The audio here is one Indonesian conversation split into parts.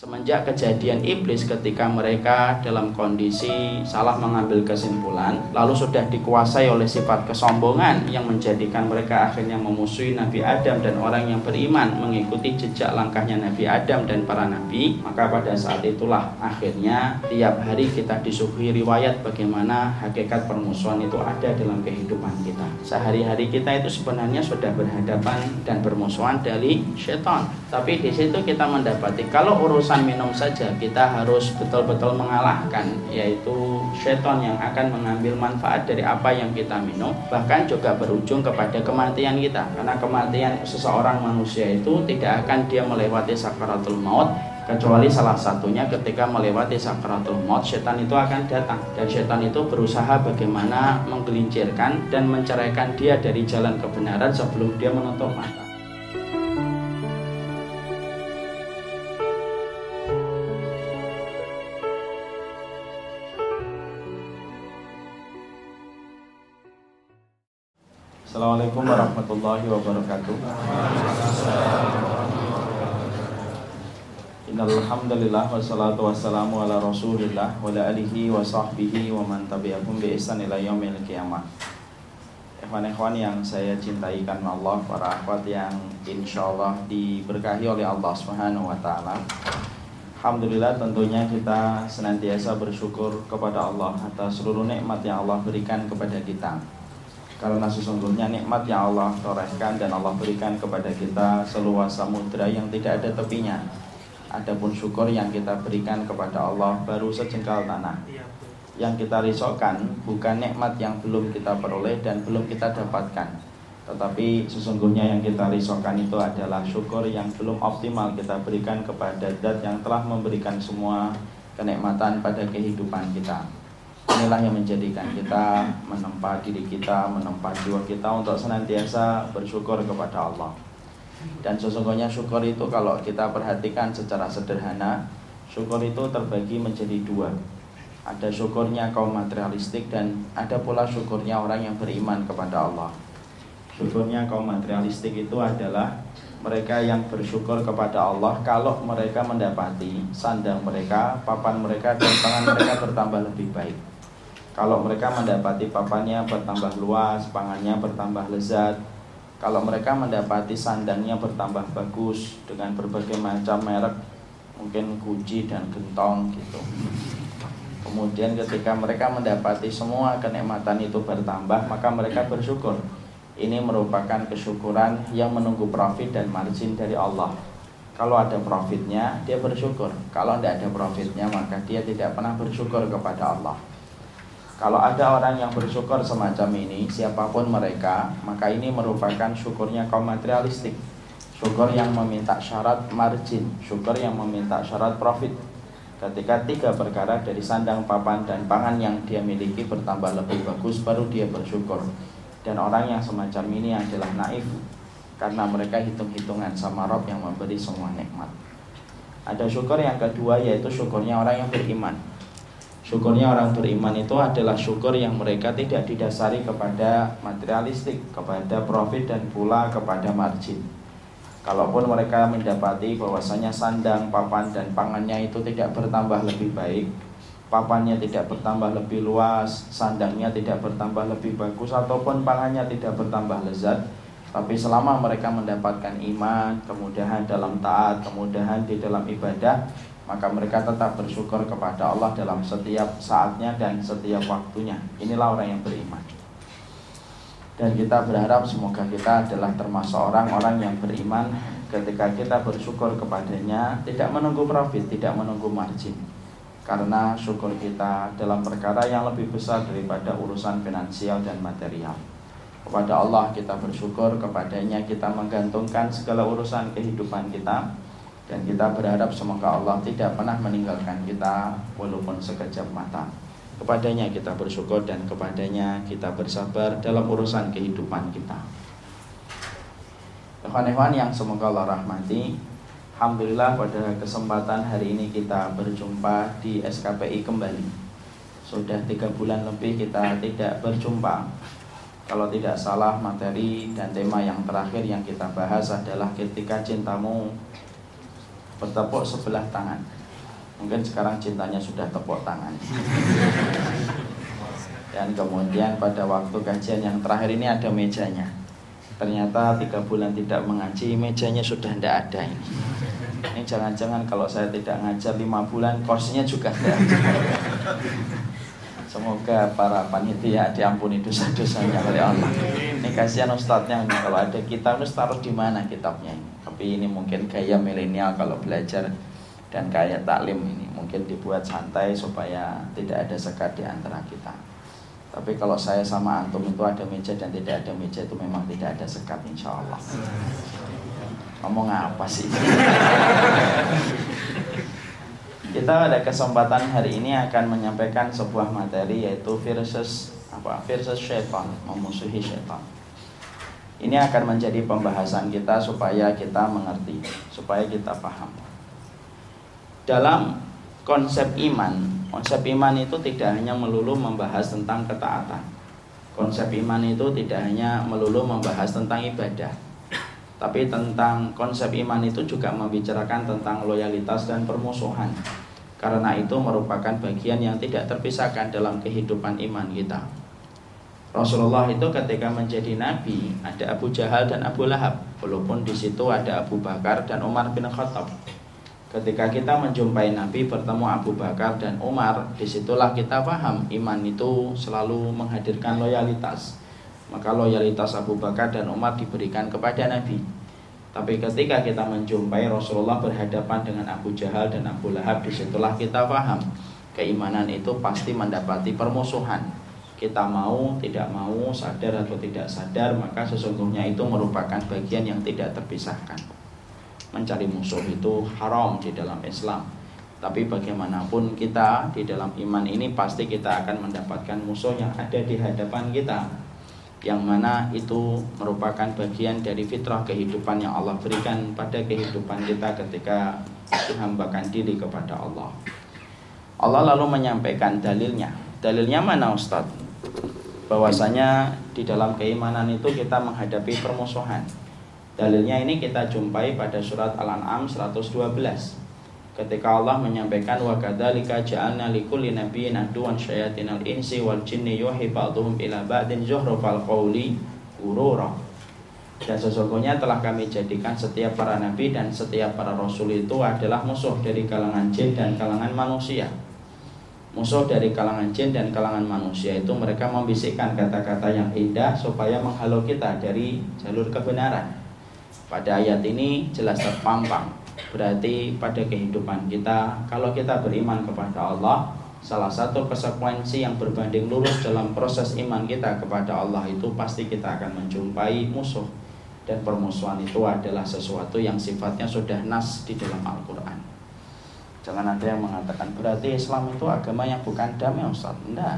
Semenjak kejadian iblis ketika mereka dalam kondisi salah mengambil kesimpulan Lalu sudah dikuasai oleh sifat kesombongan Yang menjadikan mereka akhirnya memusuhi Nabi Adam dan orang yang beriman Mengikuti jejak langkahnya Nabi Adam dan para Nabi Maka pada saat itulah akhirnya tiap hari kita disuguhi riwayat Bagaimana hakikat permusuhan itu ada dalam kehidupan kita. Sehari-hari kita itu sebenarnya sudah berhadapan dan bermusuhan dari setan. Tapi di situ kita mendapati kalau urus urusan minum saja kita harus betul-betul mengalahkan yaitu seton yang akan mengambil manfaat dari apa yang kita minum bahkan juga berujung kepada kematian kita. Karena kematian seseorang manusia itu tidak akan dia melewati sakaratul maut kecuali salah satunya ketika melewati sakaratul maut setan itu akan datang. Dan setan itu berusaha bagaimana menggelincirkan dan menceraikan dia dari jalan kebenaran sebelum dia menutup mata Assalamualaikum warahmatullahi wabarakatuh. Innalhamdulillah wassalatu wassalamu ala Rasulillah wa ala alihi wa sahbihi wa man tabi'ahum bi ihsan ila yaumil qiyamah. Ikhwan-ikhwan yang saya cintai karena Allah, para akhwat yang insyaallah diberkahi oleh Allah Subhanahu wa taala. Alhamdulillah tentunya kita senantiasa bersyukur kepada Allah atas seluruh nikmat yang Allah berikan kepada kita karena sesungguhnya nikmat yang Allah torehkan dan Allah berikan kepada kita seluas samudra yang tidak ada tepinya. Adapun syukur yang kita berikan kepada Allah baru sejengkal tanah. Yang kita risaukan bukan nikmat yang belum kita peroleh dan belum kita dapatkan. Tetapi sesungguhnya yang kita risaukan itu adalah syukur yang belum optimal kita berikan kepada zat yang telah memberikan semua kenikmatan pada kehidupan kita inilah yang menjadikan kita menempa diri kita, menempa jiwa kita untuk senantiasa bersyukur kepada Allah. Dan sesungguhnya syukur itu kalau kita perhatikan secara sederhana, syukur itu terbagi menjadi dua. Ada syukurnya kaum materialistik dan ada pula syukurnya orang yang beriman kepada Allah. Syukurnya kaum materialistik itu adalah mereka yang bersyukur kepada Allah kalau mereka mendapati sandang mereka, papan mereka, dan tangan mereka bertambah lebih baik. Kalau mereka mendapati papannya bertambah luas, pangannya bertambah lezat. Kalau mereka mendapati sandangnya bertambah bagus dengan berbagai macam merek, mungkin Gucci dan Gentong gitu. Kemudian ketika mereka mendapati semua kenikmatan itu bertambah, maka mereka bersyukur. Ini merupakan kesyukuran yang menunggu profit dan margin dari Allah. Kalau ada profitnya, dia bersyukur. Kalau tidak ada profitnya, maka dia tidak pernah bersyukur kepada Allah. Kalau ada orang yang bersyukur semacam ini, siapa pun mereka, maka ini merupakan syukurnya kaum materialistik. Syukur yang meminta syarat margin, syukur yang meminta syarat profit. Ketika tiga perkara dari sandang, papan, dan pangan yang dia miliki bertambah lebih bagus, baru dia bersyukur. Dan orang yang semacam ini adalah naif, karena mereka hitung-hitungan sama Rob yang memberi semua nikmat. Ada syukur yang kedua yaitu syukurnya orang yang beriman. Syukurnya orang beriman itu adalah syukur yang mereka tidak didasari kepada materialistik, kepada profit dan pula kepada margin. Kalaupun mereka mendapati bahwasanya sandang, papan dan pangannya itu tidak bertambah lebih baik, papannya tidak bertambah lebih luas, sandangnya tidak bertambah lebih bagus ataupun pangannya tidak bertambah lezat, tapi selama mereka mendapatkan iman, kemudahan dalam taat, kemudahan di dalam ibadah, maka mereka tetap bersyukur kepada Allah dalam setiap saatnya dan setiap waktunya. Inilah orang yang beriman. Dan kita berharap semoga kita adalah termasuk orang-orang yang beriman ketika kita bersyukur kepadanya tidak menunggu profit, tidak menunggu margin. Karena syukur kita dalam perkara yang lebih besar daripada urusan finansial dan material. Kepada Allah kita bersyukur, kepadanya kita menggantungkan segala urusan kehidupan kita dan kita berharap semoga Allah tidak pernah meninggalkan kita walaupun sekejap mata. Kepadanya kita bersyukur dan kepadanya kita bersabar dalam urusan kehidupan kita. Ikhwan-ikhwan yang semoga Allah rahmati Alhamdulillah pada kesempatan hari ini kita berjumpa di SKPI kembali Sudah tiga bulan lebih kita tidak berjumpa Kalau tidak salah materi dan tema yang terakhir yang kita bahas adalah ketika cintamu bertepuk sebelah tangan. Mungkin sekarang cintanya sudah tepuk tangan. Dan kemudian pada waktu kajian yang terakhir ini ada mejanya. Ternyata tiga bulan tidak mengaji, mejanya sudah tidak ada ini. Ini jangan-jangan kalau saya tidak ngajar lima bulan, kursinya juga tidak Semoga para panitia diampuni dosa-dosanya oleh Allah. Ini kasihan ustadznya kalau ada kitab harus taruh di mana kitabnya ini. Tapi ini mungkin gaya milenial kalau belajar dan gaya taklim ini mungkin dibuat santai supaya tidak ada sekat di antara kita. Tapi kalau saya sama antum itu ada meja dan tidak ada meja itu memang tidak ada sekat insya Allah. Ngomong apa sih? Kita pada kesempatan hari ini akan menyampaikan sebuah materi yaitu versus apa? Versus syaitan, memusuhi syaitan. Ini akan menjadi pembahasan kita supaya kita mengerti, supaya kita paham. Dalam konsep iman, konsep iman itu tidak hanya melulu membahas tentang ketaatan. Konsep iman itu tidak hanya melulu membahas tentang ibadah. Tapi tentang konsep iman itu juga membicarakan tentang loyalitas dan permusuhan karena itu merupakan bagian yang tidak terpisahkan dalam kehidupan iman kita. Rasulullah itu ketika menjadi nabi ada Abu Jahal dan Abu Lahab, walaupun di situ ada Abu Bakar dan Umar bin Khattab. Ketika kita menjumpai Nabi bertemu Abu Bakar dan Umar, di situlah kita paham iman itu selalu menghadirkan loyalitas. Maka loyalitas Abu Bakar dan Umar diberikan kepada Nabi. Tapi ketika kita menjumpai Rasulullah berhadapan dengan Abu Jahal dan Abu Lahab Di situlah kita paham Keimanan itu pasti mendapati permusuhan Kita mau, tidak mau, sadar atau tidak sadar Maka sesungguhnya itu merupakan bagian yang tidak terpisahkan Mencari musuh itu haram di dalam Islam Tapi bagaimanapun kita di dalam iman ini Pasti kita akan mendapatkan musuh yang ada di hadapan kita yang mana itu merupakan bagian dari fitrah kehidupan yang Allah berikan pada kehidupan kita ketika menghambakan diri kepada Allah. Allah lalu menyampaikan dalilnya. Dalilnya mana Ustaz? Bahwasanya di dalam keimanan itu kita menghadapi permusuhan. Dalilnya ini kita jumpai pada surat Al-An'am 112 ketika Allah menyampaikan wa kadzalika ja'alna likulli nabiyyin aduwan syayatinal insi wal jinni yuhi ba'dhum ila ba'din zuhrufal qawli gurura. Dan sesungguhnya telah kami jadikan setiap para nabi dan setiap para rasul itu adalah musuh dari kalangan jin dan kalangan manusia musuh dari kalangan jin dan kalangan manusia itu mereka membisikkan kata-kata yang indah supaya menghalau kita dari jalur kebenaran. Pada ayat ini jelas terpampang. Berarti pada kehidupan kita Kalau kita beriman kepada Allah Salah satu konsekuensi yang berbanding lurus dalam proses iman kita kepada Allah itu Pasti kita akan menjumpai musuh. Dan permusuhan itu adalah sesuatu yang sifatnya sudah nas di dalam Al-Quran Jangan ada yang mengatakan berarti Islam itu agama yang bukan damai Ustaz. Tidak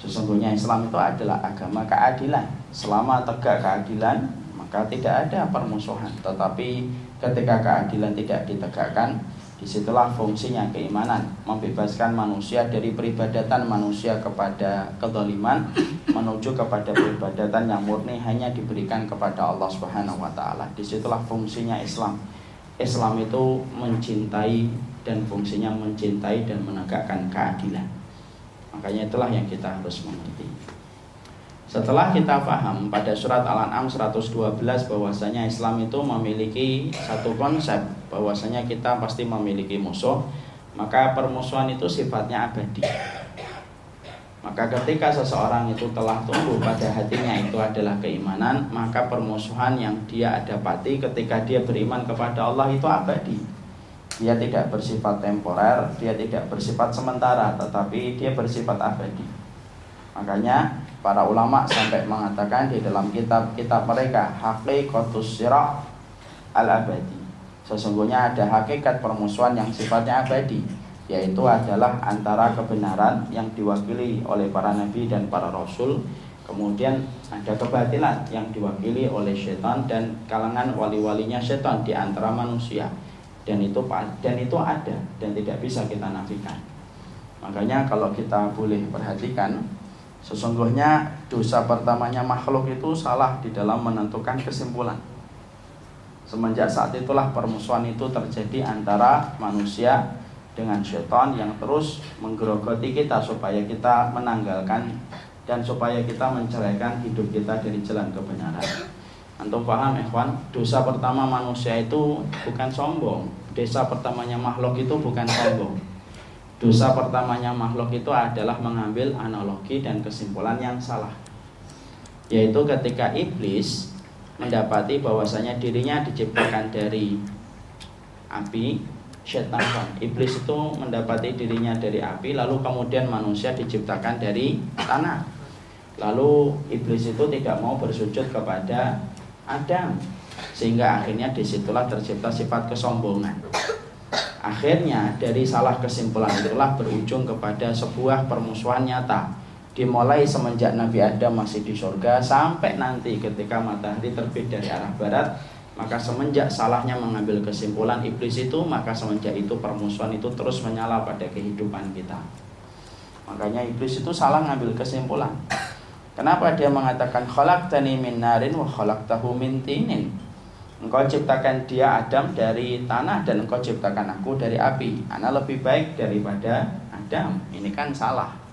Sesungguhnya Islam itu adalah agama keadilan. Selama tegak keadilan maka tidak ada permusuhan. Tetapi Ketika keadilan tidak ditegakkan, di situlah fungsinya keimanan, membebaskan manusia dari peribadatan manusia kepada kedoliman menuju kepada peribadatan yang murni hanya diberikan kepada Allah Subhanahu wa. Di situlah fungsinya Islam. Islam itu mencintai dan fungsinya mencintai dan menegakkan keadilan. Makanya itulah yang kita harus mengerti. Setelah kita paham pada surat Al-An'am 112 bahwasanya Islam itu memiliki satu konsep bahwasanya kita pasti memiliki musuh, maka permusuhan itu sifatnya abadi. Maka ketika seseorang itu telah tumbuh pada hatinya itu adalah keimanan, maka permusuhan yang dia dapati ketika dia beriman kepada Allah itu abadi. Dia tidak bersifat temporer, dia tidak bersifat sementara, tetapi dia bersifat abadi. Makanya para ulama sampai mengatakan di dalam kitab-kitab mereka hakikatus sirah al-abadi. Sesungguhnya ada hakikat permusuhan yang sifatnya abadi, yaitu adalah antara kebenaran yang diwakili oleh para nabi dan para rasul, kemudian ada kebatilan yang diwakili oleh setan dan kalangan wali-walinya setan di antara manusia. Dan itu dan itu ada dan tidak bisa kita nafikan. Makanya kalau kita boleh perhatikan Sesungguhnya dosa pertamanya makhluk itu salah di dalam menentukan kesimpulan. Semenjak saat itulah permusuhan itu terjadi antara manusia dengan setan yang terus menggerogoti kita supaya kita menanggalkan dan supaya kita menceraikan hidup kita dari jalan kebenaran. Antum paham ikhwan? Dosa pertama manusia itu bukan sombong. Dosa pertamanya makhluk itu bukan sombong. Dosa pertamanya makhluk itu adalah mengambil analogi dan kesimpulan yang salah. Yaitu ketika iblis mendapati bahwasanya dirinya diciptakan dari api setan iblis itu mendapati dirinya dari api lalu kemudian manusia diciptakan dari tanah. Lalu iblis itu tidak mau bersujud kepada Adam sehingga akhirnya di situlah tercipta sifat kesombongan. Akhirnya dari salah kesimpulan itulah berujung kepada sebuah permusuhan nyata dimulai semenjak Nabi Adam masih di surga sampai nanti ketika matahari terbit dari arah barat maka semenjak salahnya mengambil kesimpulan iblis itu maka semenjak itu permusuhan itu terus menyala pada kehidupan kita. Makanya iblis itu salah ngambil kesimpulan. Kenapa dia mengatakan khalaqtani min narin wa khalaqtahu min tinin? Engkau ciptakan dia Adam dari tanah dan engkau ciptakan aku dari api. Anak lebih baik daripada Adam. Ini kan salah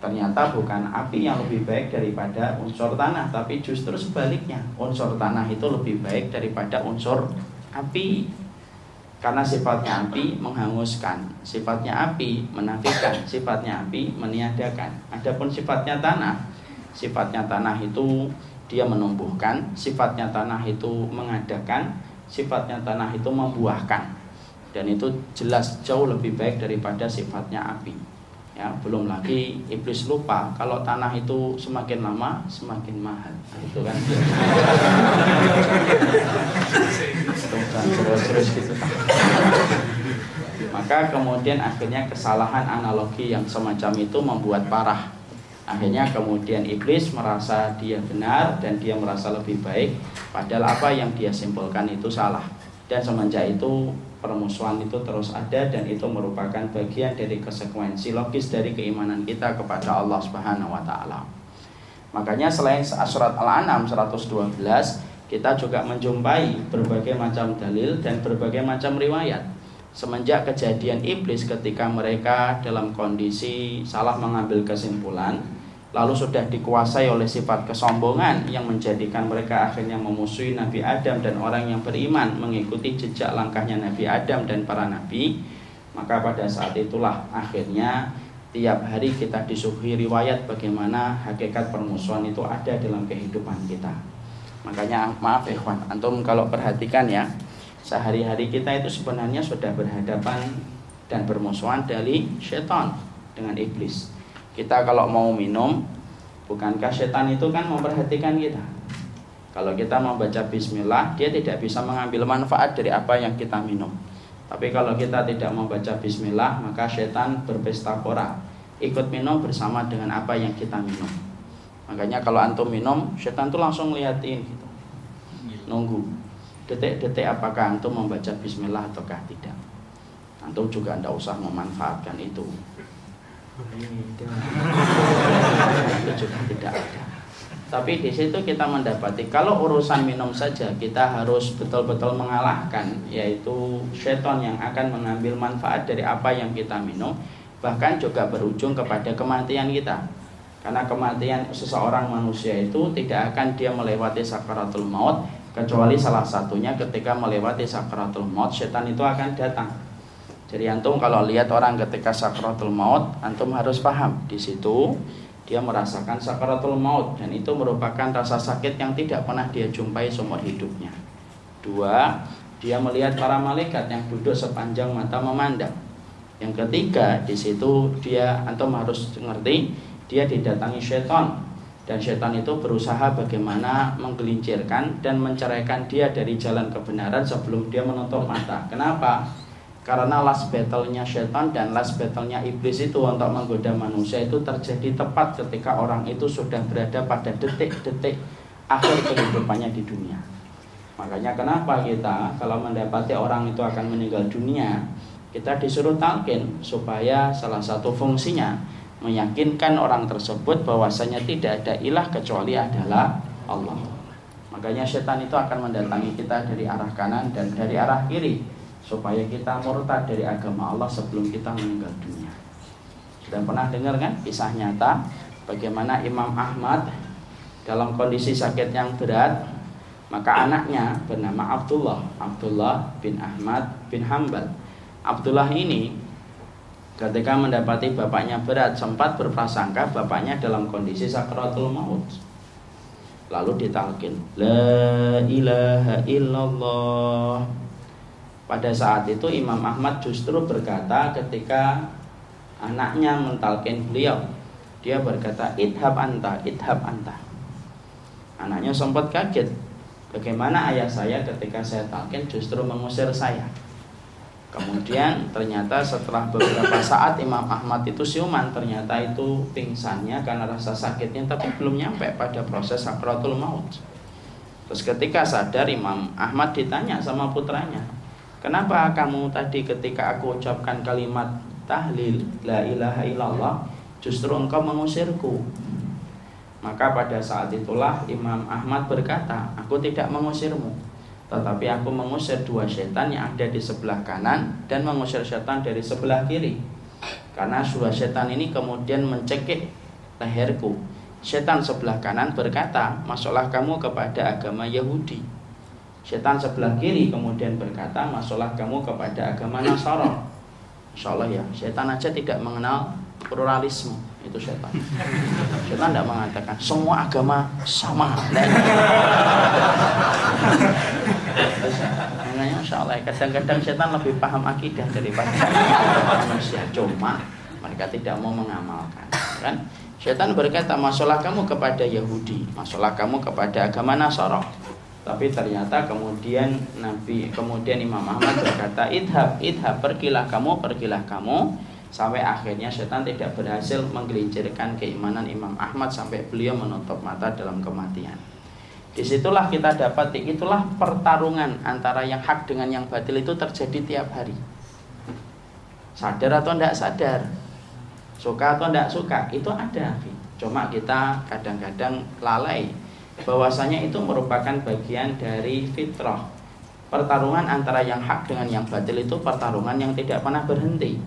ternyata bukan api yang lebih baik daripada unsur tanah tapi justru sebaliknya. Unsur tanah itu lebih baik daripada unsur api. Karena sifatnya api menghanguskan sifatnya api menafikan sifatnya api meniadakan. Adapun sifatnya tanah sifatnya tanah itu dia menumbuhkan sifatnya tanah itu mengadakan sifatnya tanah itu membuahkan. Dan itu jelas jauh lebih baik daripada sifatnya api ya belum lagi iblis lupa. Kalau tanah itu semakin lama semakin mahal. Itu kan. Terus gitu. Maka kemudian akhirnya kesalahan analogi yang semacam itu membuat parah. Akhirnya kemudian iblis merasa dia benar dan dia merasa lebih baik. Padahal apa yang dia simpulkan itu salah. Dan semenjak itu permusuhan itu terus ada dan itu merupakan bagian dari konsekuensi logis dari keimanan kita kepada Allah Subhanahu wa taala. Makanya selain surat Al-An'am 112, kita juga menjumpai berbagai macam dalil dan berbagai macam riwayat semenjak kejadian iblis ketika mereka dalam kondisi salah mengambil kesimpulan lalu sudah dikuasai oleh sifat kesombongan yang menjadikan mereka akhirnya memusuhi Nabi Adam dan orang yang beriman mengikuti jejak langkahnya Nabi Adam dan para nabi. Maka pada saat itulah akhirnya tiap hari kita disuguhi riwayat bagaimana hakikat permusuhan itu ada dalam kehidupan kita. Makanya maaf ikhwan antum kalau perhatikan ya sehari-hari kita itu sebenarnya sudah berhadapan dan bermusuhan dari setan dengan iblis kita kalau mau minum, bukankah setan itu kan memperhatikan kita? Kalau kita membaca bismillah, dia tidak bisa mengambil manfaat dari apa yang kita minum. Tapi kalau kita tidak membaca bismillah, maka setan berpesta pora, ikut minum bersama dengan apa yang kita minum. Makanya kalau antum minum, setan itu langsung liatin gitu. Nunggu. Detik-detik apakah antum membaca bismillah ataukah tidak. Antum juga tidak usah memanfaatkan itu tidak ada tapi di situ kita mendapati kalau urusan minum saja kita harus betul-betul mengalahkan yaitu seton yang akan mengambil manfaat dari apa yang kita minum bahkan juga berujung kepada kematian kita. Karena kematian seseorang manusia itu tidak akan dia melewati sakaratul maut kecuali salah satunya ketika melewati sakaratul maut setan itu akan datang jadi antum kalau lihat orang ketika sakratul maut, antum harus paham di situ dia merasakan sakratul maut dan itu merupakan rasa sakit yang tidak pernah dia jumpai seumur hidupnya. Dua, dia melihat para malaikat yang duduk sepanjang mata memandang. Yang ketiga, di situ dia antum harus ngerti dia didatangi setan dan setan itu berusaha bagaimana menggelincirkan dan menceraikan dia dari jalan kebenaran sebelum dia menutup mata. Kenapa? Karena last battle-nya setan dan last battle-nya iblis itu untuk menggoda manusia itu terjadi tepat ketika orang itu sudah berada pada detik-detik akhir kehidupannya di dunia. Makanya kenapa kita kalau mendapati orang itu akan meninggal dunia, kita disuruh talkin supaya salah satu fungsinya meyakinkan orang tersebut bahwasanya tidak ada ilah kecuali adalah Allah. Makanya setan itu akan mendatangi kita dari arah kanan dan dari arah kiri supaya kita murtad dari agama Allah sebelum kita meninggal dunia. Sudah pernah dengar kan kisah nyata bagaimana Imam Ahmad dalam kondisi sakit yang berat maka anaknya bernama Abdullah Abdullah bin Ahmad bin Hambal Abdullah ini ketika mendapati bapaknya berat sempat berprasangka bapaknya dalam kondisi sakratul maut. Lalu ditalkin la ilaha illallah pada saat itu Imam Ahmad justru berkata ketika anaknya mentalkin beliau dia berkata idhab anta idhab anta. Anaknya sempat kaget bagaimana ayah saya ketika saya talkin justru mengusir saya? Kemudian ternyata setelah beberapa saat Imam Ahmad itu siuman Ternyata itu pingsannya karena rasa sakitnya Tapi belum nyampe pada proses sakratul maut. Terus ketika sadar Imam Ahmad ditanya sama putranya Kenapa kamu tadi ketika aku ucapkan kalimat tahlil La ilaha illallah Justru engkau mengusirku Maka pada saat itulah Imam Ahmad berkata Aku tidak mengusirmu tetapi aku mengusir dua setan yang ada di sebelah kanan dan mengusir setan dari sebelah kiri. Karena dua setan ini kemudian mencekik leherku. Setan sebelah kanan berkata, "Masuklah kamu kepada agama Yahudi." Setan sebelah kiri kemudian berkata, "Masuklah kamu kepada agama Nasara." Insya Allah ya, setan aja tidak mengenal pluralisme itu setan. Setan tidak mengatakan semua agama sama. Makanya Masya Allah kadang-kadang setan lebih paham akidah daripada manusia Cuma mereka tidak mau mengamalkan kan? Setan berkata masalah kamu kepada Yahudi Masalah kamu kepada agama Nasara tapi ternyata kemudian Nabi kemudian Imam Ahmad berkata idhab idhab pergilah kamu pergilah kamu sampai akhirnya setan tidak berhasil menggelincirkan keimanan Imam Ahmad sampai beliau menutup mata dalam kematian. Di situlah kita dapat itulah pertarungan antara yang hak dengan yang batil itu terjadi tiap hari. Sadar atau tidak sadar, suka atau tidak suka, itu ada. Cuma kita kadang-kadang lalai bahwasanya itu merupakan bagian dari fitrah. Pertarungan antara yang hak dengan yang batil itu pertarungan yang tidak pernah berhenti.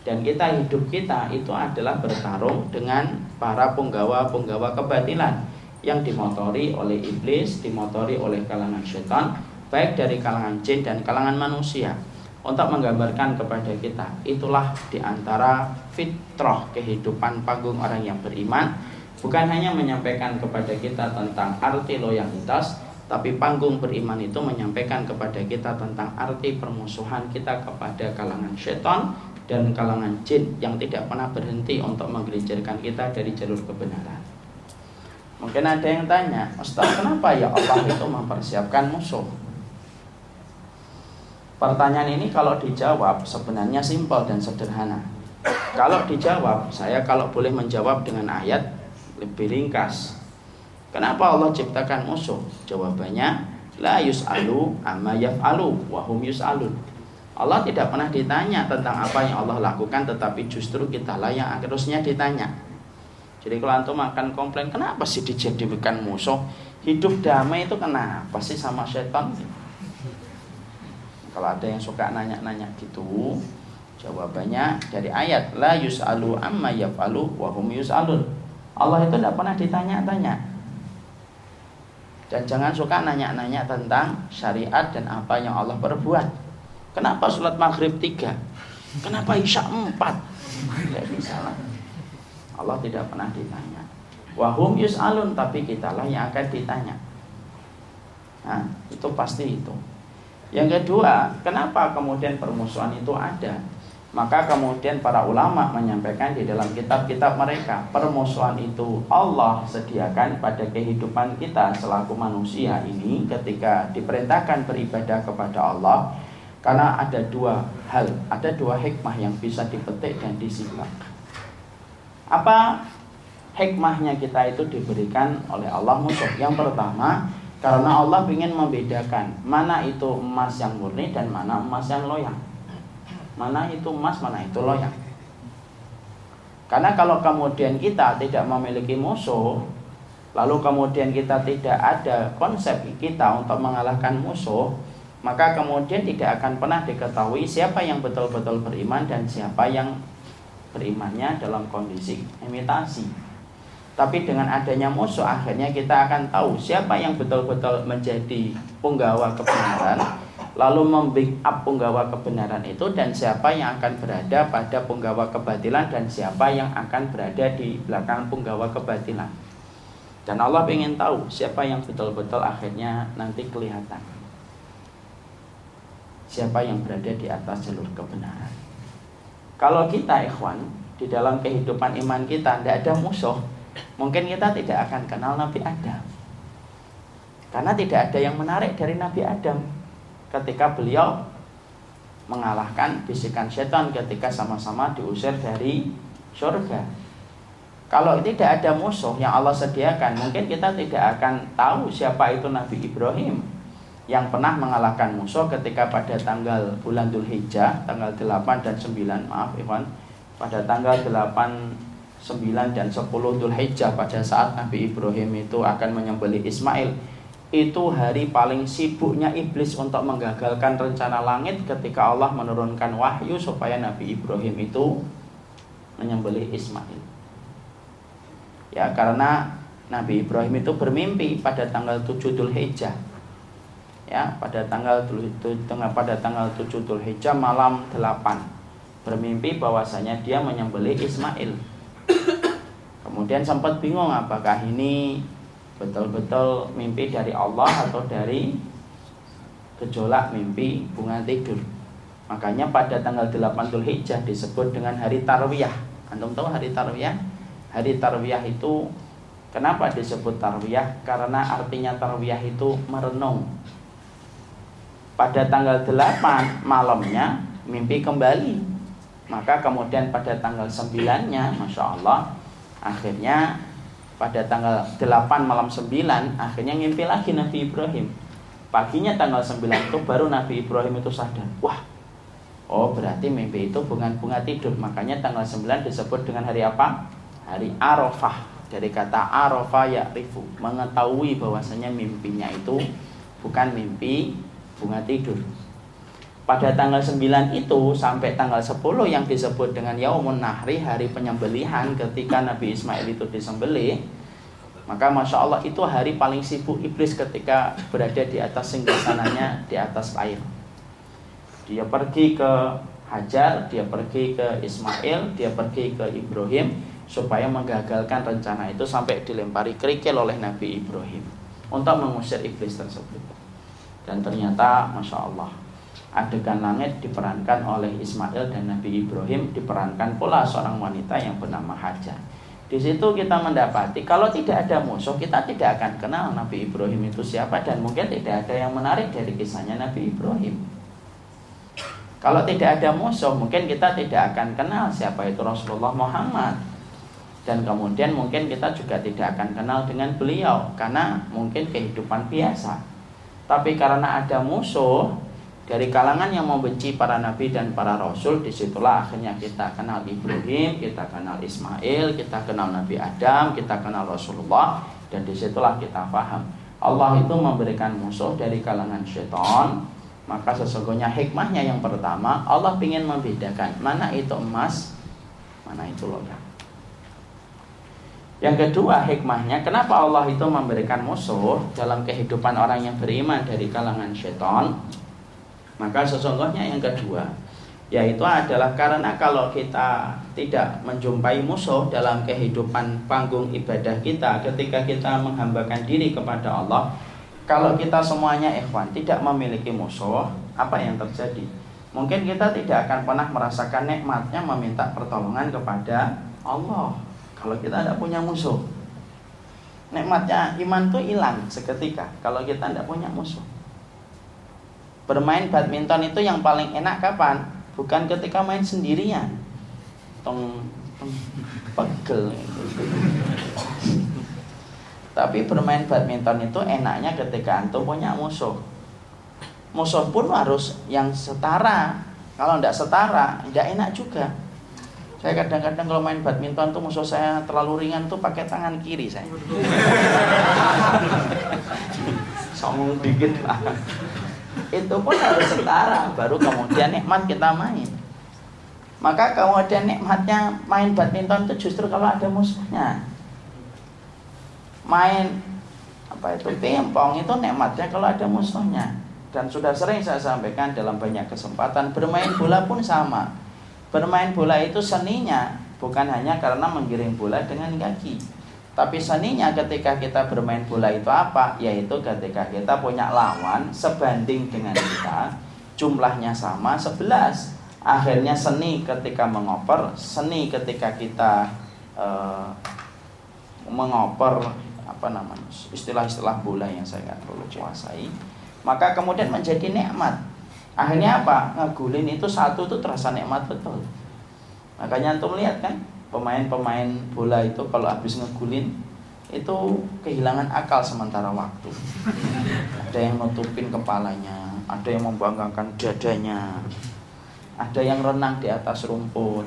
Dan kita hidup kita itu adalah bertarung dengan para penggawa-penggawa kebatilan yang dimotori oleh iblis, dimotori oleh kalangan setan, baik dari kalangan jin dan kalangan manusia. Untuk menggambarkan kepada kita, itulah di antara fitrah kehidupan panggung orang yang beriman, bukan hanya menyampaikan kepada kita tentang arti loyalitas, tapi panggung beriman itu menyampaikan kepada kita tentang arti permusuhan kita kepada kalangan setan dan kalangan jin yang tidak pernah berhenti untuk menggelincirkan kita dari jalur kebenaran. Mungkin ada yang tanya, Ustaz kenapa ya Allah itu mempersiapkan musuh? Pertanyaan ini kalau dijawab sebenarnya simpel dan sederhana. Kalau dijawab, saya kalau boleh menjawab dengan ayat lebih ringkas. Kenapa Allah ciptakan musuh? Jawabannya la yus'alu amma yaf'alu wa hum yus'alun. Allah tidak pernah ditanya tentang apa yang Allah lakukan tetapi justru kitalah yang harusnya ditanya. Jadi kalau antum makan komplain, kenapa sih dijadikan musuh? Hidup damai itu kenapa sih sama setan? Kalau ada yang suka nanya-nanya gitu, jawabannya dari ayat la yus'alu amma yaf'alu wa hum yus'alun. Allah itu tidak pernah ditanya-tanya. Dan jangan suka nanya-nanya tentang syariat dan apa yang Allah perbuat. Kenapa sholat maghrib tiga? Kenapa isya empat? Tidak bisa lah. Allah tidak pernah ditanya. Wahum yus'alun tapi kitalah yang akan ditanya. Nah, itu pasti itu. Yang kedua, kenapa kemudian permusuhan itu ada? Maka kemudian para ulama menyampaikan di dalam kitab-kitab mereka Permusuhan itu Allah sediakan pada kehidupan kita selaku manusia ini Ketika diperintahkan beribadah kepada Allah Karena ada dua hal, ada dua hikmah yang bisa dipetik dan disimak apa hikmahnya kita itu diberikan oleh Allah musuh? Yang pertama, karena Allah ingin membedakan mana itu emas yang murni dan mana emas yang loyang. Mana itu emas, mana itu loyang. Karena kalau kemudian kita tidak memiliki musuh, lalu kemudian kita tidak ada konsep kita untuk mengalahkan musuh, maka kemudian tidak akan pernah diketahui siapa yang betul-betul beriman dan siapa yang berimannya dalam kondisi imitasi. Tapi dengan adanya musuh akhirnya kita akan tahu siapa yang betul-betul menjadi penggawa kebenaran lalu membackup penggawa kebenaran itu dan siapa yang akan berada pada penggawa kebatilan dan siapa yang akan berada di belakang penggawa kebatilan. Dan Allah ingin tahu siapa yang betul-betul akhirnya nanti kelihatan. Siapa yang berada di atas jalur kebenaran. Kalau kita ikhwan di dalam kehidupan iman kita tidak ada musuh, mungkin kita tidak akan kenal Nabi Adam. Karena tidak ada yang menarik dari Nabi Adam ketika beliau mengalahkan bisikan setan ketika sama-sama diusir dari surga. Kalau tidak ada musuh yang Allah sediakan, mungkin kita tidak akan tahu siapa itu Nabi Ibrahim yang pernah mengalahkan musuh ketika pada tanggal bulan Dhul Hijjah, tanggal 8 dan 9, maaf Ikhwan, pada tanggal 8, 9 dan 10 Dhul Hijjah pada saat Nabi Ibrahim itu akan menyembelih Ismail. Itu hari paling sibuknya iblis untuk menggagalkan rencana langit ketika Allah menurunkan wahyu supaya Nabi Ibrahim itu menyembelih Ismail. Ya, karena Nabi Ibrahim itu bermimpi pada tanggal 7 Dhul Hijjah. Ya, pada tanggal tengah pada tanggal 7 Dhul Hijjah malam 8 bermimpi bahwasanya dia menyembelih Ismail. Kemudian sempat bingung apakah ini betul-betul mimpi dari Allah atau dari gejolak mimpi bunga tidur. Makanya pada tanggal 8 Dhul disebut dengan hari Tarwiyah. Antum tahu hari Tarwiyah? Hari tarwiyah itu kenapa disebut tarwiyah? Karena artinya tarwiyah itu merenung. Pada tanggal 8 malamnya mimpi kembali. Maka kemudian pada tanggal 9-nya Masya Allah Akhirnya pada tanggal 8 malam 9 Akhirnya ngimpi lagi Nabi Ibrahim. Paginya tanggal 9 itu baru Nabi Ibrahim itu sadar. Wah Oh berarti mimpi itu bukan bunga tidur. Makanya tanggal 9 disebut dengan hari apa? hari Arafah. Dari kata Arafah rifu mengetahui bahwasanya mimpinya itu bukan mimpi bunga tidur pada tanggal 9 itu sampai tanggal 10 yang disebut dengan Yaumun Nahri hari penyembelihan ketika Nabi Ismail itu disembelih maka Masya Allah itu hari paling sibuk iblis ketika berada di atas singgasananya di atas air dia pergi ke Hajar, dia pergi ke Ismail, dia pergi ke Ibrahim supaya menggagalkan rencana itu sampai dilempari kerikil oleh Nabi Ibrahim untuk mengusir iblis tersebut. Dan ternyata, masya Allah, adegan langit diperankan oleh Ismail dan Nabi Ibrahim diperankan pula seorang wanita yang bernama Hajar. Di situ kita mendapati kalau tidak ada musuh kita tidak akan kenal Nabi Ibrahim itu siapa dan mungkin tidak ada yang menarik dari kisahnya Nabi Ibrahim. Kalau tidak ada musuh mungkin kita tidak akan kenal siapa itu Rasulullah Muhammad dan kemudian mungkin kita juga tidak akan kenal dengan beliau karena mungkin kehidupan biasa. Tapi karena ada musuh dari kalangan yang membenci para nabi dan para rasul, di situlah akhirnya kita kenal Ibrahim, kita kenal Ismail, kita kenal Nabi Adam, kita kenal Rasulullah, dan di situlah kita paham Allah itu memberikan musuh dari kalangan syaitan. Maka sesungguhnya hikmahnya yang pertama Allah ingin membedakan mana itu emas mana itu logam. Yang kedua hikmahnya kenapa Allah itu memberikan musuh dalam kehidupan orang yang beriman dari kalangan syaitan Maka sesungguhnya yang kedua yaitu adalah karena kalau kita tidak menjumpai musuh dalam kehidupan panggung ibadah kita ketika kita menghambakan diri kepada Allah kalau kita semuanya ikhwan tidak memiliki musuh apa yang terjadi mungkin kita tidak akan pernah merasakan nikmatnya meminta pertolongan kepada Allah kalau kita tidak punya musuh. Nikmatnya iman tuh hilang seketika kalau kita tidak punya musuh. Bermain badminton itu yang paling enak kapan? Bukan ketika main sendirian. Tong, tong pegel. Tapi bermain badminton itu enaknya ketika antum punya musuh. Musuh pun harus yang setara. Kalau tidak setara, tidak enak juga. Saya kadang-kadang kalau main badminton tuh musuh saya terlalu ringan tuh pakai tangan kiri saya. Songong dikit lah. Itu pun harus setara, baru kemudian nikmat kita main. Maka kemudian nikmatnya main badminton itu justru kalau ada musuhnya. Main apa itu pingpong itu nikmatnya kalau ada musuhnya. Dan sudah sering saya sampaikan dalam banyak kesempatan bermain bola pun sama Bermain bola itu seninya bukan hanya karena menggiring bola dengan kaki. Tapi seninya ketika kita bermain bola itu apa? Yaitu ketika kita punya lawan sebanding dengan kita, jumlahnya sama 11. Akhirnya seni ketika mengoper, seni ketika kita uh, mengoper apa namanya istilah-istilah bola yang saya nggak perlu kuasai maka kemudian menjadi nikmat Akhirnya apa? Ngegulin itu satu itu terasa nikmat betul. Makanya antum lihat kan pemain-pemain bola itu kalau habis ngegulin itu kehilangan akal sementara waktu. Ada yang nutupin kepalanya, ada yang membanggakan dadanya, ada yang renang di atas rumput.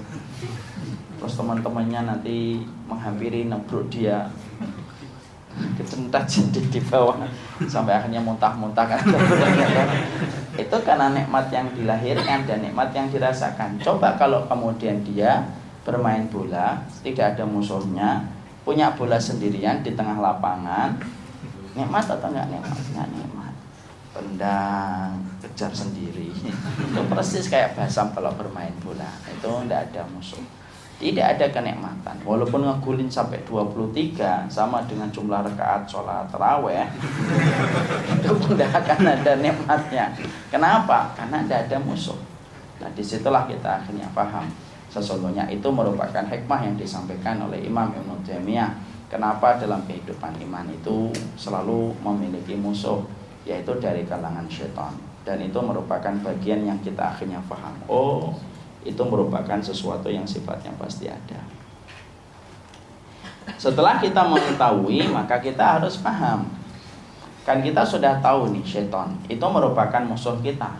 Terus teman-temannya nanti menghampiri nebruk dia kecentat jendik di bawah sampai akhirnya muntah-muntah kan itu karena nikmat yang dilahirkan dan nikmat yang dirasakan coba kalau kemudian dia bermain bola tidak ada musuhnya punya bola sendirian di tengah lapangan nikmat atau enggak nikmat? Enggak nikmat. Tendang kejar sendiri. Itu persis kayak basam kalau bermain bola. Itu enggak ada musuh. Tidak ada kenikmatan. Walaupun ngegulin sampai 23 sama dengan jumlah rakaat sholat terawih itu tidak akan ada nikmatnya. Kenapa? Karena tidak ada musuh. Nah di situlah kita akhirnya paham sesungguhnya itu merupakan hikmah yang disampaikan oleh Imam Ibn Taimiyah kenapa dalam kehidupan iman itu selalu memiliki musuh yaitu dari kalangan syaitan dan itu merupakan bagian yang kita akhirnya paham oh itu merupakan sesuatu yang sifatnya pasti ada. Setelah kita mengetahui, maka kita harus paham. Kan kita sudah tahu nih, setan itu merupakan musuh kita.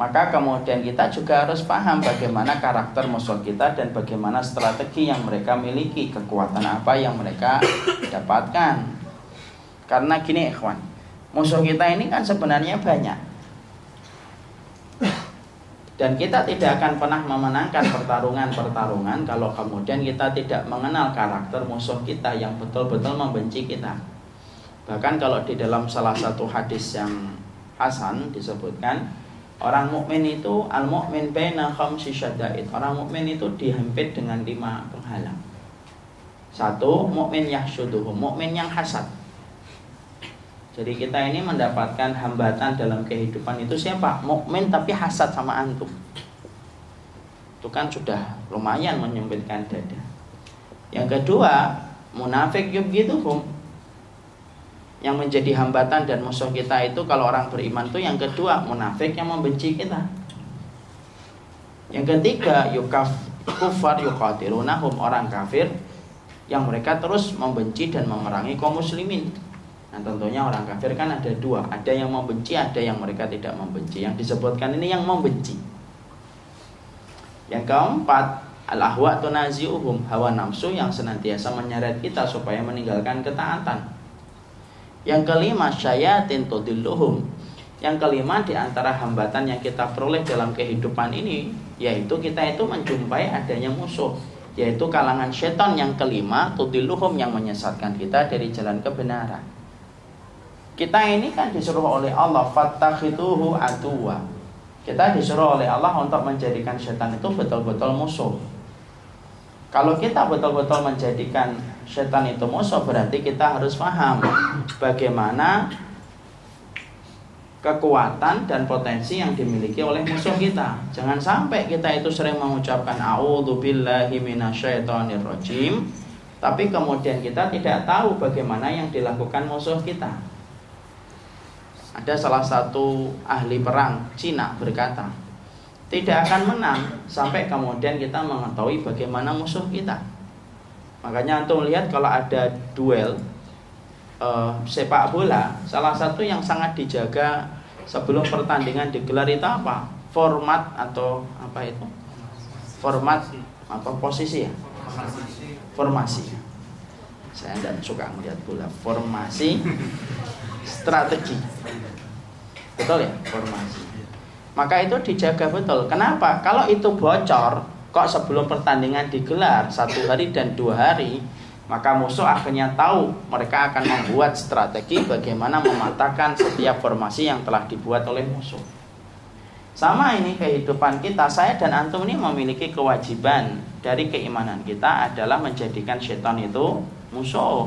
Maka kemudian kita juga harus paham bagaimana karakter musuh kita dan bagaimana strategi yang mereka miliki, kekuatan apa yang mereka dapatkan. Karena gini, ikhwan, musuh kita ini kan sebenarnya banyak dan kita tidak akan pernah memenangkan pertarungan-pertarungan kalau kemudian kita tidak mengenal karakter musuh kita yang betul-betul membenci kita. Bahkan kalau di dalam salah satu hadis yang hasan disebutkan orang mukmin itu al mukmin baina khamsi syada'id. Orang mukmin itu dihimpit dengan lima penghalang. Satu, mukmin yahsyuduhu, mukmin yang hasad. Jadi kita ini mendapatkan hambatan dalam kehidupan itu siapa? Mukmin tapi hasad sama antum. Itu kan sudah lumayan menyempitkan dada. Yang kedua, munafik gitu hum. Yang menjadi hambatan dan musuh kita itu kalau orang beriman itu yang kedua, munafik yang membenci kita. Yang ketiga, yukaf kufar yuqatilunahum orang kafir yang mereka terus membenci dan memerangi kaum muslimin. Nah tentunya orang kafir kan ada dua Ada yang membenci, ada yang mereka tidak membenci Yang disebutkan ini yang membenci Yang keempat Al-ahwa tunazi'uhum Hawa nafsu yang senantiasa menyeret kita Supaya meninggalkan ketaatan Yang kelima Syayatin tudilluhum Yang kelima di antara hambatan yang kita peroleh dalam kehidupan ini Yaitu kita itu menjumpai adanya musuh Yaitu kalangan setan yang kelima Tudilluhum yang menyesatkan kita dari jalan kebenaran kita ini kan disuruh oleh Allah fattakhituhu atuwa. Kita disuruh oleh Allah untuk menjadikan setan itu betul-betul musuh. Kalau kita betul-betul menjadikan setan itu musuh berarti kita harus paham bagaimana kekuatan dan potensi yang dimiliki oleh musuh kita. Jangan sampai kita itu sering mengucapkan a'udzubillahi minasyaitonirrajim tapi kemudian kita tidak tahu bagaimana yang dilakukan musuh kita. Ada salah satu ahli perang Cina berkata, tidak akan menang sampai kemudian kita mengetahui bagaimana musuh kita. Makanya antum lihat kalau ada duel uh, sepak bola, salah satu yang sangat dijaga sebelum pertandingan digelar itu apa? Format atau apa itu? format apa? Posisi ya? Formasi. Saya tidak suka melihat bola. Formasi strategi. Betul ya? Formasi. Maka itu dijaga betul. Kenapa? Kalau itu bocor kok sebelum pertandingan digelar satu hari dan dua hari maka musuh akhirnya tahu mereka akan membuat strategi bagaimana mematahkan setiap formasi yang telah dibuat oleh musuh sama ini kehidupan kita saya dan antum ini memiliki kewajiban dari keimanan kita adalah menjadikan setan itu musuh.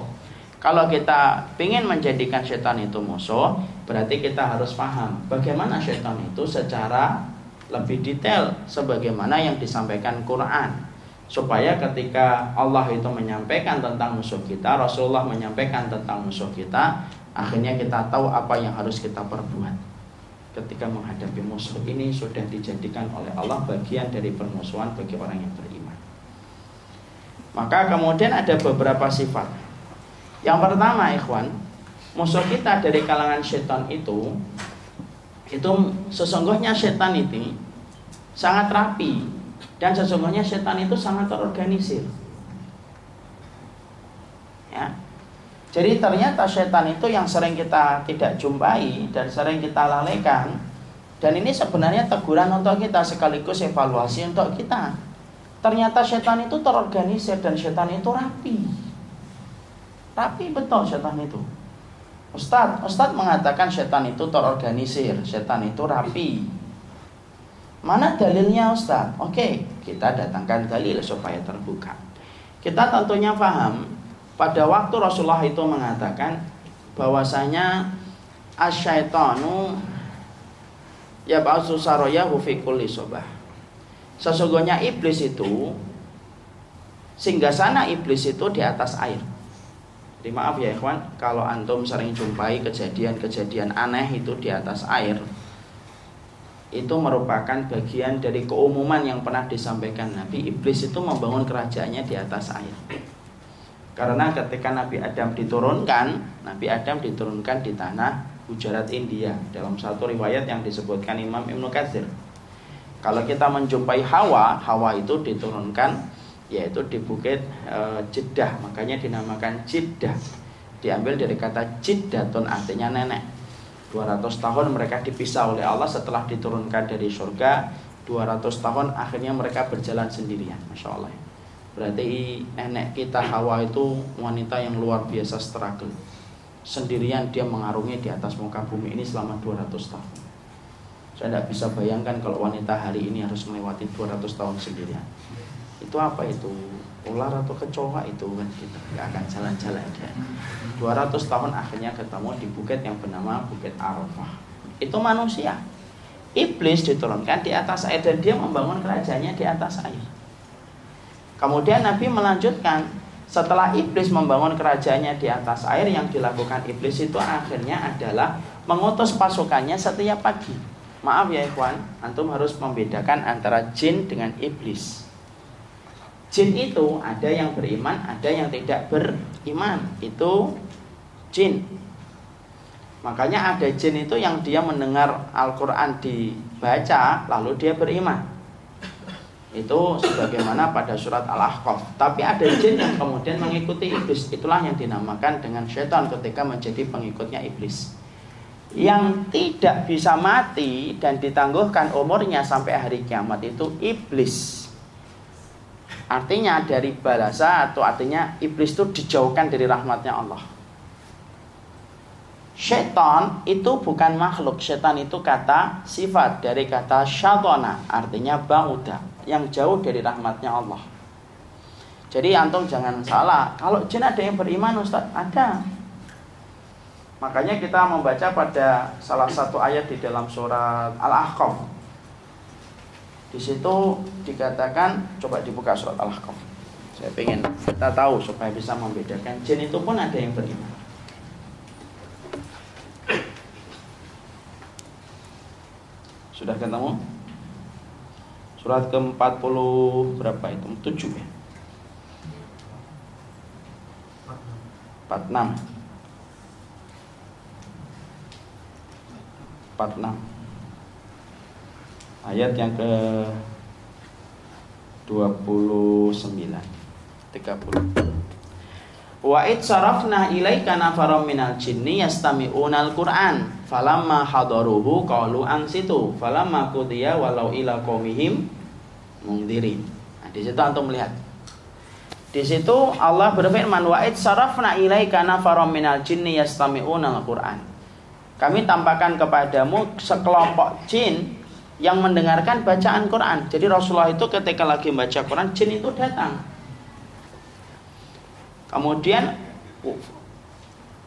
Kalau kita ingin menjadikan setan itu musuh, berarti kita harus paham bagaimana setan itu secara lebih detail sebagaimana yang disampaikan Quran. Supaya ketika Allah itu menyampaikan tentang musuh kita, Rasulullah menyampaikan tentang musuh kita, akhirnya kita tahu apa yang harus kita perbuat. Ketika menghadapi musuh ini sudah dijadikan oleh Allah bagian dari permusuhan bagi orang yang beriman. Maka kemudian ada beberapa sifat. Yang pertama, ikhwan, musuh kita dari kalangan setan itu itu sesungguhnya setan itu sangat rapi dan sesungguhnya setan itu sangat terorganisir. Ya. Jadi ternyata setan itu yang sering kita tidak jumpai dan sering kita lalaikan dan ini sebenarnya teguran untuk kita sekaligus evaluasi untuk kita. Ternyata setan itu terorganisir dan setan itu rapi. Rapi betul setan itu. Ustadz, Ustadz mengatakan setan itu terorganisir, setan itu rapi. Mana dalilnya Ustadz? Oke, kita datangkan dalil supaya terbuka. Kita tentunya paham pada waktu Rasulullah itu mengatakan bahwasanya asyaitonu ya ba'su saroyahu fi kulli sobah Sesungguhnya iblis itu singgah sana iblis itu di atas air. Jadi maaf ya ikhwan, kalau antum sering jumpai kejadian-kejadian aneh itu di atas air, itu merupakan bagian dari keumuman yang pernah disampaikan Nabi. Iblis itu membangun kerajaannya di atas air. Karena ketika Nabi Adam diturunkan, Nabi Adam diturunkan di tanah Gujarat India dalam satu riwayat yang disebutkan Imam Ibnu Katsir. Kalau kita menjumpai Hawa, Hawa itu diturunkan yaitu di bukit e, Jeddah, makanya dinamakan Jeddah. Diambil dari kata Jiddatun artinya nenek. 200 tahun mereka dipisah oleh Allah setelah diturunkan dari surga 200 tahun akhirnya mereka berjalan sendirian Masya Allah Berarti nenek kita Hawa itu wanita yang luar biasa struggle Sendirian dia mengarungi di atas muka bumi ini selama 200 tahun saya tidak bisa bayangkan kalau wanita hari ini harus melewati 200 tahun sendirian. Itu apa itu? Ular atau kecoa itu kan kita nggak akan jalan-jalan dia. 200 tahun akhirnya ketemu di bukit yang bernama Bukit Arafah. Itu manusia. Iblis diturunkan di atas air dan dia membangun kerajaannya di atas air. Kemudian Nabi melanjutkan setelah iblis membangun kerajaannya di atas air yang dilakukan iblis itu akhirnya adalah mengutus pasukannya setiap pagi Maaf ya ikhwan, antum harus membedakan antara jin dengan iblis. Jin itu ada yang beriman, ada yang tidak beriman. Itu jin. Makanya ada jin itu yang dia mendengar Al-Quran dibaca, lalu dia beriman. Itu sebagaimana pada surat Al-Ahqaf. Tapi ada jin yang kemudian mengikuti iblis. Itulah yang dinamakan dengan syaitan ketika menjadi pengikutnya iblis yang tidak bisa mati dan ditangguhkan umurnya sampai hari kiamat itu iblis. Artinya dari balasa atau artinya iblis itu dijauhkan dari rahmatnya Allah. Syaitan itu bukan makhluk, syaitan itu kata sifat dari kata syatona, artinya bauda, yang jauh dari rahmatnya Allah. Jadi antum jangan salah, kalau jin ada yang beriman Ustaz, ada. Makanya kita membaca pada salah satu ayat di dalam surat Al-Ahqaf. Di situ dikatakan coba dibuka surat Al-Ahqaf. Saya ingin kita tahu supaya bisa membedakan jin itu pun ada yang beriman. Sudah ketemu? Surat ke-40 berapa itu? 7 ya. 46 46 ayat yang ke 12 29 30 Wa id sarafna ilaika nafaram minal jinni yastami'una al-Qur'an falamma hadaruhu qalu ansitu falamma qudiya walau ila qaumihim mungdirin. Nah, di situ antum melihat. Di situ Allah berfirman wa id sarafna ilaika nafaram minal jinni yastami'una al-Qur'an. Kami tampakkan kepadamu sekelompok jin yang mendengarkan bacaan Quran. Jadi Rasulullah itu ketika lagi baca Quran, jin itu datang. Kemudian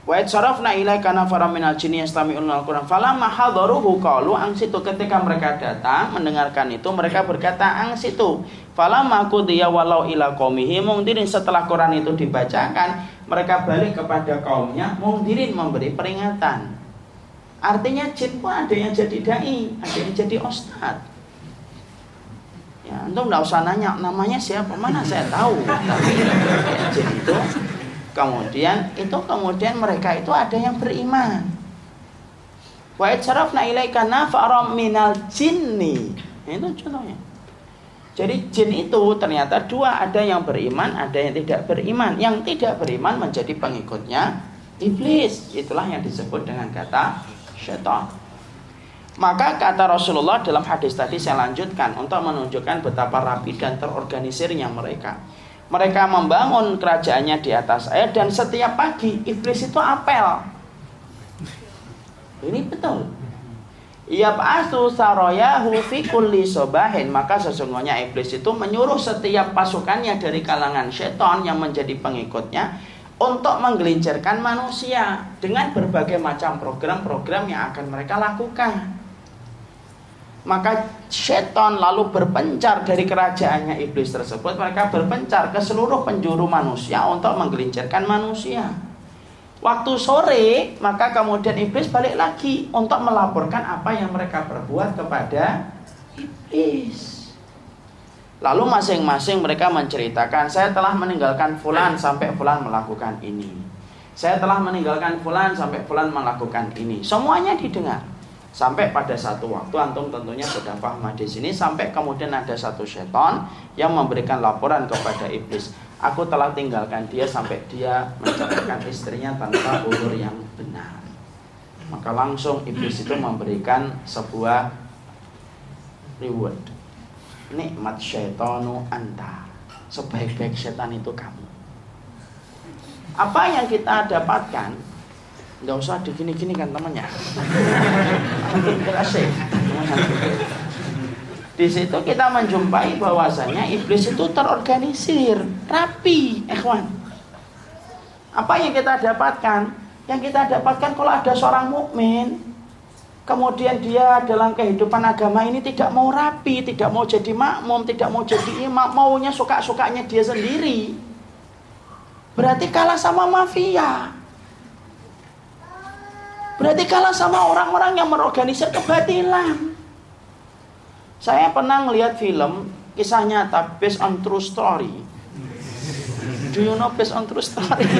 Wa sarafna ilaika nafaran minal jinni yastami'una al-Qur'an. Falamma hadaruhu qalu angsitu ketika mereka datang mendengarkan itu mereka berkata angsitu. Falamma qudiya walau ila qaumihi mungdirin setelah Quran itu dibacakan mereka balik kepada kaumnya mungdirin memberi peringatan. Artinya jin pun ada yang jadi dai, ada yang jadi ustad. Ya, antum nggak usah nanya namanya siapa, mana saya tahu. Tapi jin itu kemudian itu kemudian mereka itu ada yang beriman. Wa itsarafna ilaika nafaram minal jinni. Itu contohnya. Jadi jin itu ternyata dua, ada yang beriman, ada yang tidak beriman. Yang tidak beriman menjadi pengikutnya iblis. Itulah yang disebut dengan kata syaitan. Maka kata Rasulullah dalam hadis tadi saya lanjutkan untuk menunjukkan betapa rapi dan terorganisirnya mereka. Mereka membangun kerajaannya di atas air dan setiap pagi iblis itu apel. Ini betul. Ia pasu saroyahu fi kulli sobahin Maka sesungguhnya iblis itu menyuruh setiap pasukannya dari kalangan setan yang menjadi pengikutnya untuk menggelincirkan manusia dengan berbagai macam program-program yang akan mereka lakukan. Maka setan lalu berpencar dari kerajaannya iblis tersebut. Mereka berpencar ke seluruh penjuru manusia untuk menggelincirkan manusia. Waktu sore, maka kemudian iblis balik lagi untuk melaporkan apa yang mereka perbuat kepada iblis. Lalu masing-masing mereka menceritakan, saya telah meninggalkan fulan sampai fulan melakukan ini. Saya telah meninggalkan fulan sampai fulan melakukan ini. Semuanya didengar. Sampai pada satu waktu antum tentunya sudah paham di sini sampai kemudian ada satu seton yang memberikan laporan kepada iblis. Aku telah tinggalkan dia sampai dia menceraikan istrinya tanpa ulur yang benar. Maka langsung iblis itu memberikan sebuah reward nikmat syaitanu anta. Sebaik-baik setan itu kamu. Apa yang kita dapatkan? Nggak usah digini-gini kan temannya. Di situ kita menjumpai bahwasanya iblis itu terorganisir, rapi, ikhwan. Apa yang kita dapatkan? Yang kita dapatkan kalau ada seorang mukmin Kemudian dia dalam kehidupan agama ini tidak mau rapi, tidak mau jadi makmum, tidak mau jadi imam, maunya suka-sukanya dia sendiri. Berarti kalah sama mafia. Berarti kalah sama orang-orang yang merorganisir kebatilan. Saya pernah melihat film kisah nyata based on true story. Do you know based on true story?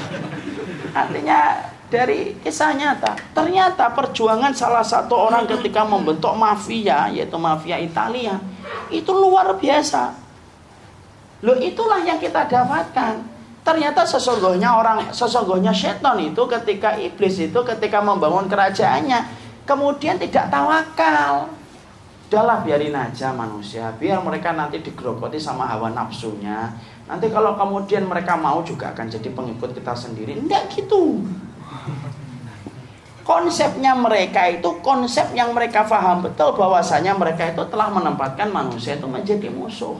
Artinya dari kisah nyata. Ternyata perjuangan salah satu orang ketika membentuk mafia, yaitu mafia Italia, itu luar biasa. Loh itulah yang kita dapatkan. Ternyata sesungguhnya orang, sesungguhnya setan itu ketika iblis itu ketika membangun kerajaannya, kemudian tidak tawakal. Udahlah biarin aja manusia, biar mereka nanti digerogoti sama hawa nafsunya. Nanti kalau kemudian mereka mau juga akan jadi pengikut kita sendiri. Enggak gitu. Konsepnya mereka itu konsep yang mereka paham betul bahwasanya mereka itu telah menempatkan manusia itu menjadi musuh.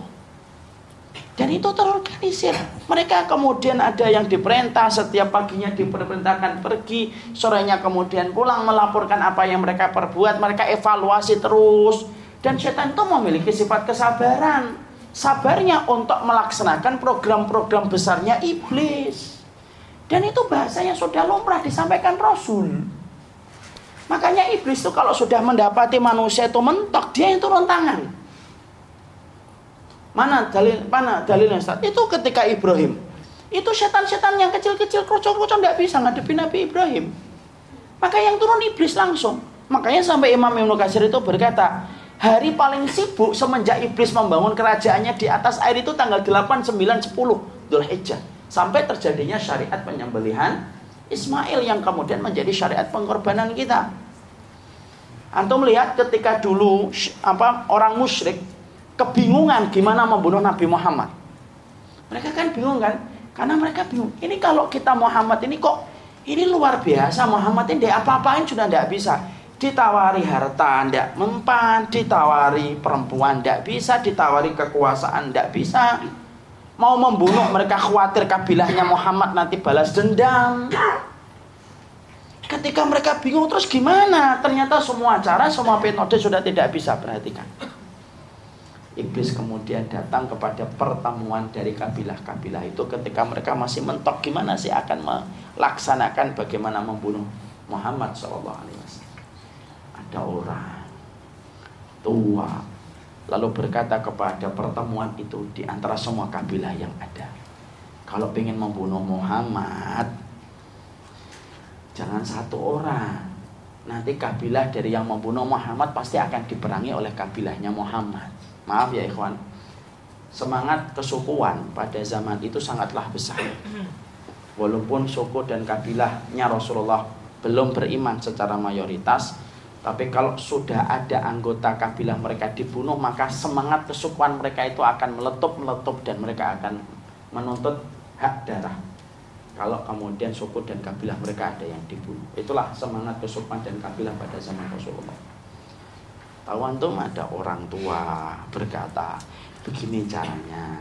Dan itu terorganisir. Mereka kemudian ada yang diperintah setiap paginya diperintahkan pergi, sorenya kemudian pulang melaporkan apa yang mereka perbuat, mereka evaluasi terus. Dan setan itu memiliki sifat kesabaran. Sabarnya untuk melaksanakan program-program besarnya iblis. Dan itu bahasanya sudah lumrah disampaikan Rasul. Makanya iblis itu kalau sudah mendapati manusia itu mentok, dia yang turun tangan. Mana dalil mana dalilnya Ustaz? Itu ketika Ibrahim. Itu setan-setan yang kecil-kecil krocok-krocok tidak bisa ngadepi Nabi Ibrahim. Maka yang turun iblis langsung. Makanya sampai Imam Ibnu Katsir itu berkata, Hari paling sibuk semenjak iblis membangun kerajaannya di atas air itu tanggal 8, 9, 10 Dhul Hijjah. Sampai terjadinya syariat penyembelihan Ismail yang kemudian menjadi syariat pengorbanan kita. Antum lihat ketika dulu apa orang musyrik kebingungan gimana membunuh Nabi Muhammad. Mereka kan bingung kan? Karena mereka bingung. Ini kalau kita Muhammad ini kok ini luar biasa Muhammad ini apa-apain sudah tidak bisa ditawari harta tidak mempan, ditawari perempuan tidak bisa, ditawari kekuasaan tidak bisa. Mau membunuh mereka khawatir kabilahnya Muhammad nanti balas dendam. Ketika mereka bingung terus gimana? Ternyata semua cara, semua metode sudah tidak bisa perhatikan. Iblis kemudian datang kepada pertemuan dari kabilah-kabilah itu ketika mereka masih mentok gimana sih akan melaksanakan bagaimana membunuh Muhammad SAW ada orang tua lalu berkata kepada pertemuan itu di antara semua kabilah yang ada kalau ingin membunuh Muhammad jangan satu orang. Nanti kabilah dari yang membunuh Muhammad pasti akan diperangi oleh kabilahnya Muhammad. Maaf ya ikhwan. Semangat kesukuan pada zaman itu sangatlah besar. Walaupun suku dan kabilahnya Rasulullah belum beriman secara mayoritas tapi kalau sudah ada anggota kabilah mereka dibunuh, maka semangat kesukuan mereka itu akan meletup-meletup dan mereka akan menuntut hak darah. Kalau kemudian suku dan kabilah mereka ada yang dibunuh. Itulah semangat kesukuan dan kabilah pada zaman Rasulullah. Tahu antum ada orang tua berkata, begini caranya.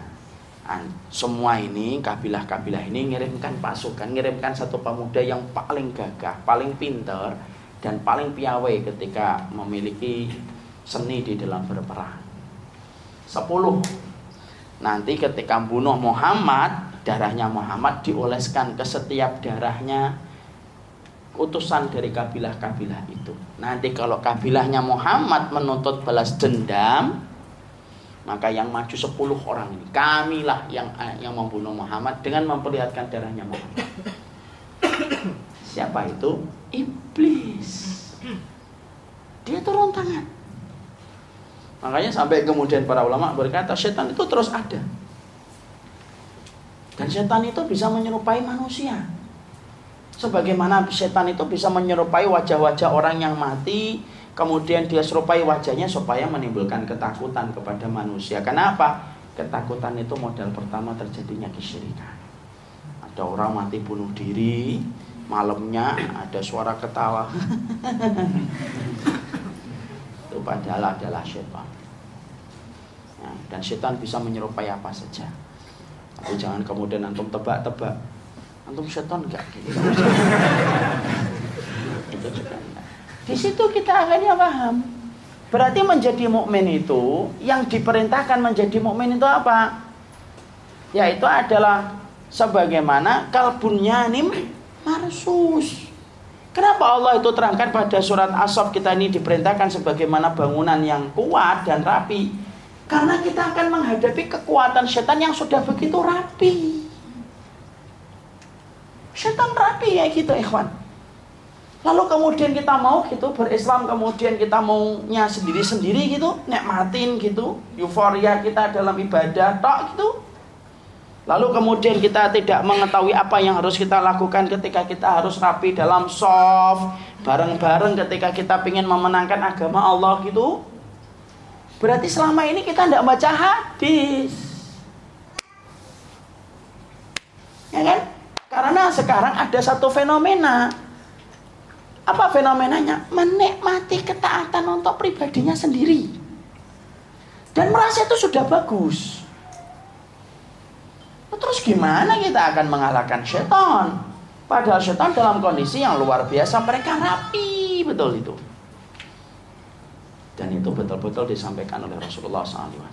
Semua ini kabilah-kabilah ini ngirimkan pasukan, ngirimkan satu pemuda yang paling gagah, paling pinter, dan paling piawai ketika memiliki seni di dalam berperang. Sepuluh. Nanti ketika bunuh Muhammad, darahnya Muhammad dioleskan ke setiap darahnya utusan dari kabilah-kabilah itu. Nanti kalau kabilahnya Muhammad menuntut balas dendam, maka yang maju sepuluh orang ini, kamilah yang yang membunuh Muhammad dengan memperlihatkan darahnya Muhammad. Siapa itu? Iblis. Dia turun tangan. Makanya sampai kemudian para ulama berkata setan itu terus ada. Dan setan itu bisa menyerupai manusia. Sebagaimana setan itu bisa menyerupai wajah-wajah orang yang mati, kemudian dia serupai wajahnya supaya menimbulkan ketakutan kepada manusia. Kenapa? Ketakutan itu modal pertama terjadinya kesyirikan. Ada orang mati bunuh diri, malamnya ada suara ketawa itu padahal adalah setan ya, dan setan bisa menyerupai apa saja tapi jangan kemudian antum tebak-tebak. Antum setan enggak gitu itu juga enggak. Di situ kita akhirnya paham. Berarti menjadi mukmin itu yang diperintahkan menjadi mukmin itu apa? Yaitu adalah sebagaimana kalbunnya nim marsus. Kenapa Allah itu terangkan pada surat Asaf kita ini diperintahkan sebagaimana bangunan yang kuat dan rapi? Karena kita akan menghadapi kekuatan setan yang sudah begitu rapi. Setan rapi ya gitu ikhwan. Lalu kemudian kita mau gitu berislam kemudian kita maunya sendiri-sendiri gitu, nikmatin gitu, euforia kita dalam ibadah tok gitu. Lalu kemudian kita tidak mengetahui apa yang harus kita lakukan ketika kita harus rapi dalam soft bareng-bareng ketika kita ingin memenangkan agama Allah gitu. Berarti selama ini kita tidak baca hadis. Ya kan? Karena sekarang ada satu fenomena. Apa fenomenanya? Menikmati ketaatan untuk pribadinya sendiri. Dan merasa itu sudah bagus. Terus gimana kita akan mengalahkan setan? Padahal setan dalam kondisi yang luar biasa mereka rapi betul itu. Dan itu betul-betul disampaikan oleh Rasulullah SAW.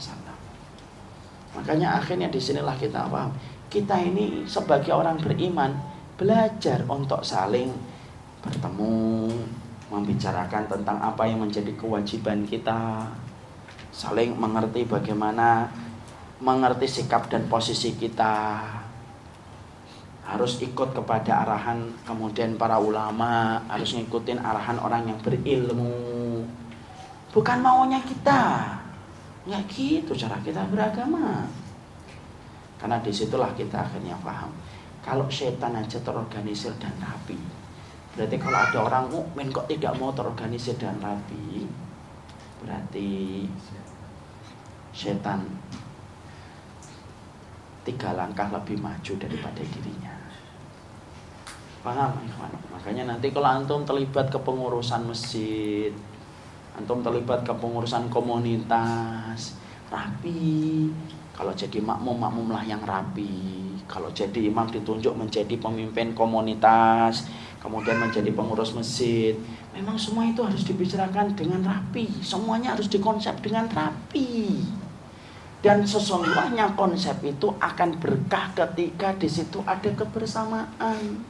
Makanya akhirnya di sinilah kita paham. Kita ini sebagai orang beriman belajar untuk saling bertemu, membicarakan tentang apa yang menjadi kewajiban kita, saling mengerti bagaimana mengerti sikap dan posisi kita harus ikut kepada arahan kemudian para ulama harus ngikutin arahan orang yang berilmu bukan maunya kita. Nggak gitu cara kita beragama. Karena di situlah kita akhirnya paham. Kalau setan aja terorganisir dan rapi, berarti kalau ada orang mukmin kok tidak mau terorganisir dan rapi, berarti setan tiga langkah lebih maju daripada dirinya. Paham, ikhwan? Makanya nanti kalau antum terlibat kepengurusan masjid, antum terlibat kepengurusan komunitas, rapi. Kalau jadi makmum, makmumlah yang rapi. Kalau jadi imam ditunjuk menjadi pemimpin komunitas, kemudian menjadi pengurus masjid. Memang semua itu harus dibicarakan dengan rapi. Semuanya harus dikonsep dengan rapi. Dan sesungguhnya konsep itu akan berkah ketika di situ ada kebersamaan.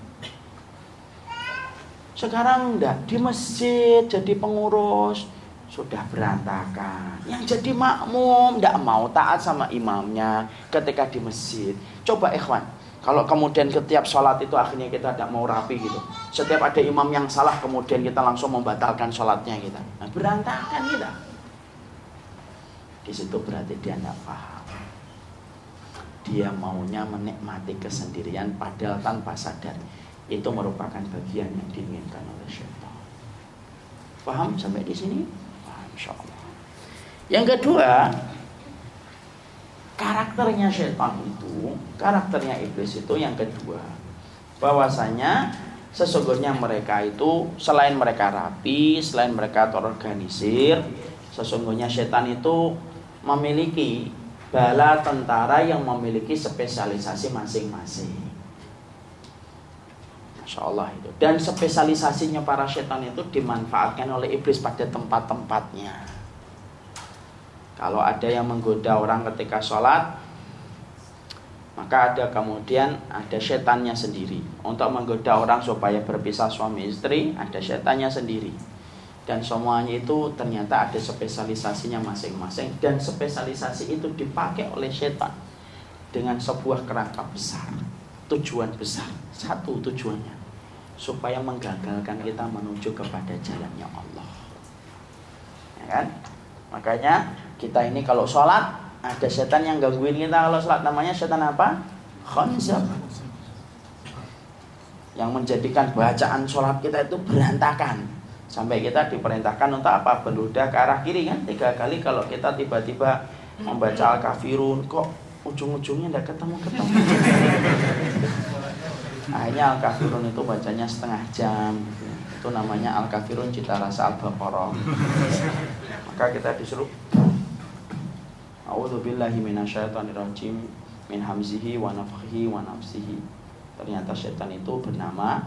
Sekarang enggak di masjid jadi pengurus sudah berantakan. Yang jadi makmum enggak mau taat sama imamnya ketika di masjid. Coba ikhwan, kalau kemudian setiap sholat itu akhirnya kita tidak mau rapi gitu. Setiap ada imam yang salah kemudian kita langsung membatalkan sholatnya kita. Nah, berantakan kita. Di situ berarti dia tidak paham. Dia maunya menikmati kesendirian padahal tanpa sadar itu merupakan bagian yang diinginkan oleh syaitan. Paham sampai di sini? Paham insyaallah. Yang kedua, karakternya syaitan itu, karakternya iblis itu yang kedua, bahwasanya sesungguhnya mereka itu selain mereka rapi, selain mereka terorganisir, sesungguhnya setan itu memiliki bala tentara yang memiliki spesialisasi masing-masing. Masya Allah itu. Dan spesialisasinya para setan itu dimanfaatkan oleh iblis pada tempat-tempatnya. Kalau ada yang menggoda orang ketika sholat, maka ada kemudian ada setannya sendiri. Untuk menggoda orang supaya berpisah suami istri, ada setannya sendiri. Dan semuanya itu ternyata ada spesialisasinya masing-masing. Dan spesialisasi itu dipakai oleh setan dengan sebuah kerangka besar. Tujuan besar. Satu tujuannya supaya menggagalkan kita menuju kepada jalannya Allah. Ya kan? Makanya kita ini kalau sholat ada setan yang gangguin kita kalau sholat namanya setan apa? Khanzab. Yang menjadikan bacaan sholat kita itu berantakan sampai kita diperintahkan untuk apa? Berludah ke arah kiri kan tiga kali kalau kita tiba-tiba membaca al-kafirun kok ujung-ujungnya tidak ketemu-ketemu akhirnya Al-Kafirun itu bacanya setengah jam. Itu namanya Al-Kafirun cita rasa Al-Baqarah. Maka kita disuruh A'udzubillahi minasyaitonirrajim min hamzihi wa nafthihi wa nafsihi. Ternyata setan itu bernama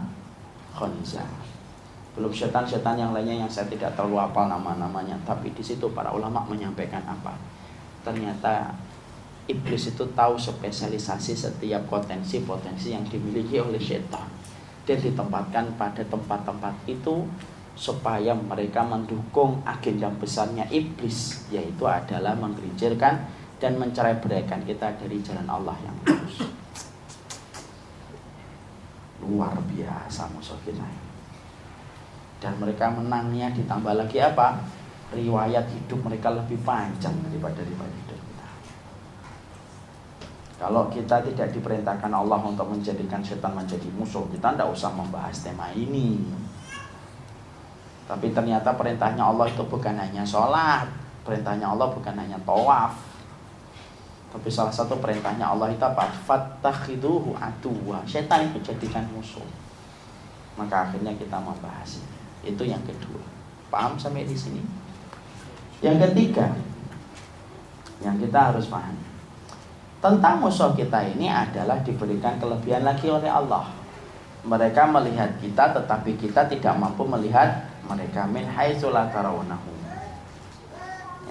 Khonza. Belum setan-setan yang lainnya yang saya tidak terlalu hafal nama-namanya tapi di situ para ulama menyampaikan apa? Ternyata iblis itu tahu spesialisasi setiap potensi-potensi yang dimiliki oleh setan dan ditempatkan pada tempat-tempat itu supaya mereka mendukung agenda besarnya iblis yaitu adalah menggelincirkan dan mencerai beraikan kita dari jalan Allah yang lurus. Luar biasa musuh kita dan mereka menangnya ditambah lagi apa? Riwayat hidup mereka lebih panjang daripada daripada kalau kita tidak diperintahkan Allah untuk menjadikan setan menjadi musuh, kita tidak usah membahas tema ini. Tapi ternyata perintahnya Allah itu bukan hanya sholat, perintahnya Allah bukan hanya tawaf. Tapi salah satu perintahnya Allah itu apa? Fattakhiduhu aduwa. Setan itu jadikan musuh. Maka akhirnya kita membahas. Itu yang kedua. Paham sampai di sini? Yang ketiga, yang kita harus paham tentang musuh kita ini adalah diberikan kelebihan lagi oleh Allah. Mereka melihat kita tetapi kita tidak mampu melihat mereka min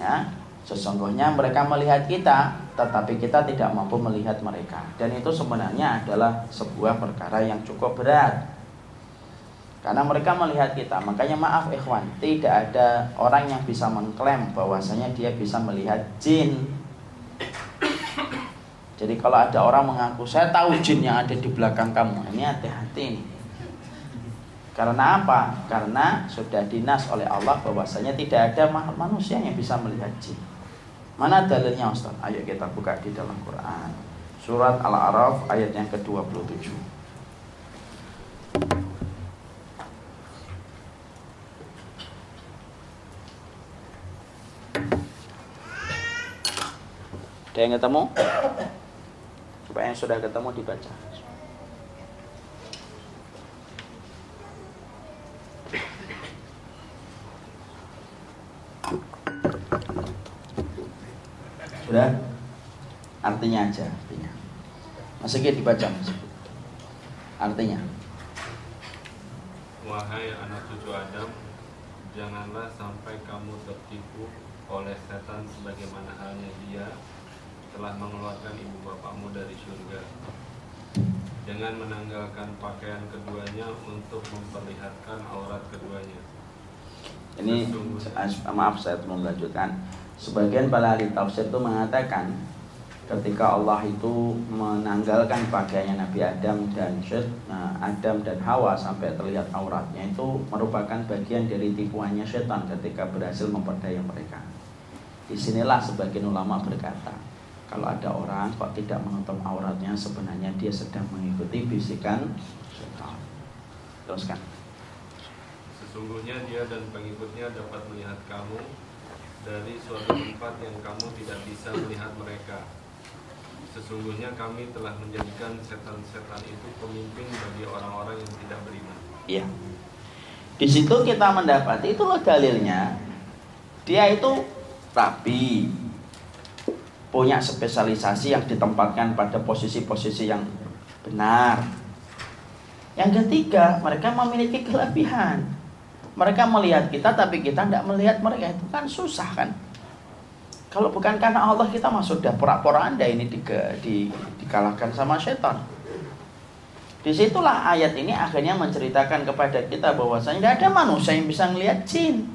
Ya, sesungguhnya mereka melihat kita tetapi kita tidak mampu melihat mereka. Dan itu sebenarnya adalah sebuah perkara yang cukup berat. Karena mereka melihat kita, makanya maaf ikhwan, tidak ada orang yang bisa mengklaim bahwasanya dia bisa melihat jin jadi kalau ada orang mengaku saya tahu jin yang ada di belakang kamu, ini hati-hati. Karena apa? Karena sudah dinas oleh Allah bahwasanya tidak ada manusia yang bisa melihat jin. Mana dalilnya Ustaz? Ayo kita buka di dalam Quran. Surat Al-A'raf ayat yang ke-27. Ada yang ketemu? Supaya yang sudah ketemu dibaca. Sudah? Artinya aja artinya. Masih dibaca Artinya. Wahai anak cucu Adam, janganlah sampai kamu tertipu oleh setan sebagaimana halnya dia telah mengeluarkan ibu bapakmu dari surga dengan menanggalkan pakaian keduanya untuk memperlihatkan aurat keduanya. Ini maaf saya mau melanjutkan Sebagian para ahli tafsir itu mengatakan ketika Allah itu menanggalkan pakaiannya Nabi Adam dan Syed, nah, Adam dan Hawa sampai terlihat auratnya itu merupakan bagian dari tipuannya setan ketika berhasil memperdaya mereka. Di sinilah sebagian ulama berkata, kalau ada orang kok tidak menutup auratnya sebenarnya dia sedang mengikuti bisikan setan. Teruskan. Sesungguhnya dia dan pengikutnya dapat melihat kamu dari suatu tempat yang kamu tidak bisa melihat mereka. Sesungguhnya kami telah menjadikan setan-setan itu pemimpin bagi orang-orang yang tidak beriman. Iya. Di situ kita mendapati itu loh dalilnya. Dia itu rapi, punya spesialisasi yang ditempatkan pada posisi-posisi yang benar. Yang ketiga, mereka memiliki kelebihan mereka melihat kita tapi kita tidak melihat mereka itu kan susah kan. Kalau bukan karena Allah kita masuk sudah pura-pura anda ini di, di, dikalahkan sama setan. Di situlah ayat ini akhirnya menceritakan kepada kita bahwasanya tidak ada manusia yang bisa melihat jin.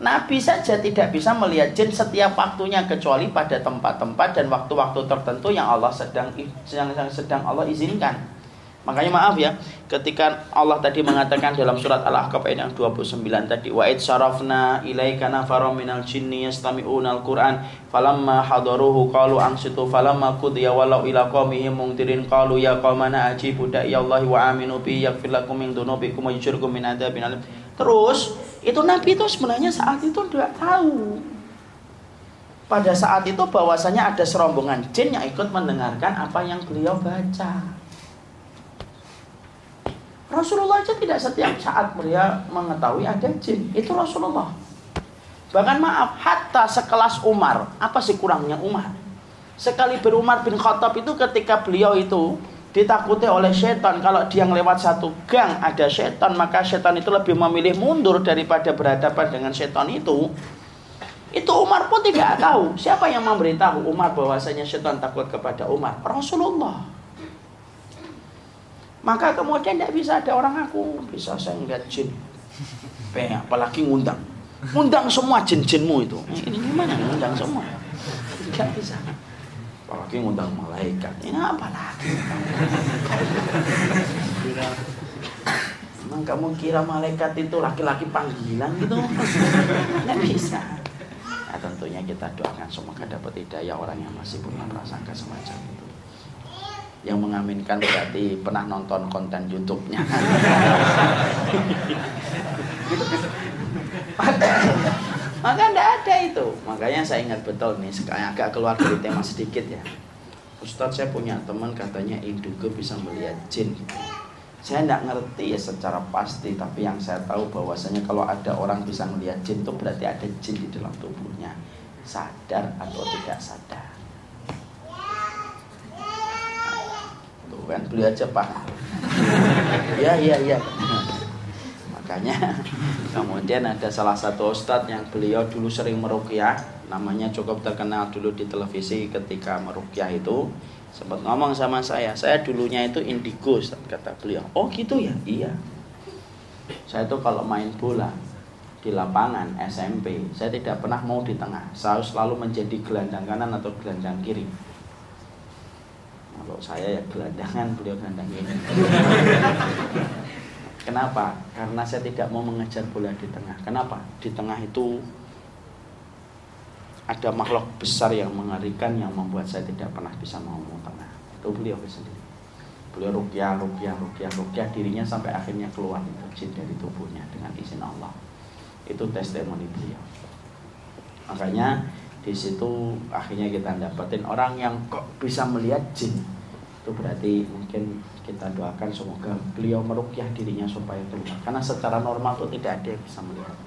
Nabi saja tidak bisa melihat jin setiap waktunya kecuali pada tempat-tempat dan waktu-waktu tertentu yang Allah sedang yang sedang Allah izinkan. Makanya maaf ya, ketika Allah tadi mengatakan dalam surat Al-Ahqaf ayat yang 29 tadi, wa id sarafna ilaika nafaram minal jinni yastami'una al-Qur'an falamma hadaruhu qalu ansitu falamma qudiya walau ila qaumihim mungtirin qalu ya qaumana ajibu da'i Allah wa aminu bi yaghfir lakum min dunubikum wa yujirkum min adzabin. Terus, itu Nabi itu sebenarnya saat itu tidak tahu pada saat itu bahwasanya ada serombongan jin yang ikut mendengarkan apa yang beliau baca. Rasulullah aja tidak setiap saat beliau mengetahui ada jin. Itu Rasulullah. Bahkan maaf, hatta sekelas Umar. Apa sih kurangnya Umar? Sekali berumar bin Khattab itu ketika beliau itu ditakuti oleh setan kalau dia lewat satu gang ada setan maka setan itu lebih memilih mundur daripada berhadapan dengan setan itu itu Umar pun tidak tahu siapa yang memberitahu Umar bahwasanya setan takut kepada Umar Rasulullah maka kemudian tidak bisa ada orang aku bisa saya ngeliat jin. Apalagi ngundang. Ngundang semua jin-jinmu itu. Ini gimana ngundang semua? Tidak bisa. Apalagi ngundang malaikat. Ini apa lagi? Emang kamu kira malaikat itu laki-laki panggilan gitu? Tidak bisa. Nah, tentunya kita doakan semoga dapat hidayah orang yang masih punya prasangka semacam itu yang mengaminkan berarti pernah nonton konten YouTube-nya. maka tidak ada itu. Makanya saya ingat betul nih, sekarang agak keluar dari tema sedikit ya. Ustadz saya punya teman katanya Indugo bisa melihat jin. Saya tidak ngerti ya secara pasti, tapi yang saya tahu bahwasanya kalau ada orang bisa melihat jin itu berarti ada jin di dalam tubuhnya, sadar atau tidak sadar. kan beliau aja paham ya ya ya makanya kemudian ada salah satu ustadz yang beliau dulu sering merukyah. Namanya cukup terkenal dulu di televisi ketika merukyah itu. Sempat ngomong sama saya saya dulunya itu indigo Ustaz, kata beliau. Oh gitu ya? Iya. Saya tuh kalau main bola di lapangan SMP saya tidak pernah mau di tengah. Saya selalu menjadi gelandang kanan atau gelandang kiri. Kalau saya ya gelandangan, beliau gelandang ini. Kenapa? Karena saya tidak mau mengejar bola di tengah. Kenapa? Di tengah itu ada makhluk besar yang mengerikan yang membuat saya tidak pernah bisa mau tengah. Itu beliau sendiri. Beliau rukyah, rukyah, rukyah, rukyah dirinya sampai akhirnya keluar itu jin dari tubuhnya dengan izin Allah. Itu testimoni beliau. Makanya di situ akhirnya kita dapetin orang yang kok bisa melihat jin itu berarti mungkin kita doakan semoga beliau merukyah dirinya supaya keluar karena secara normal itu tidak ada yang bisa melihat.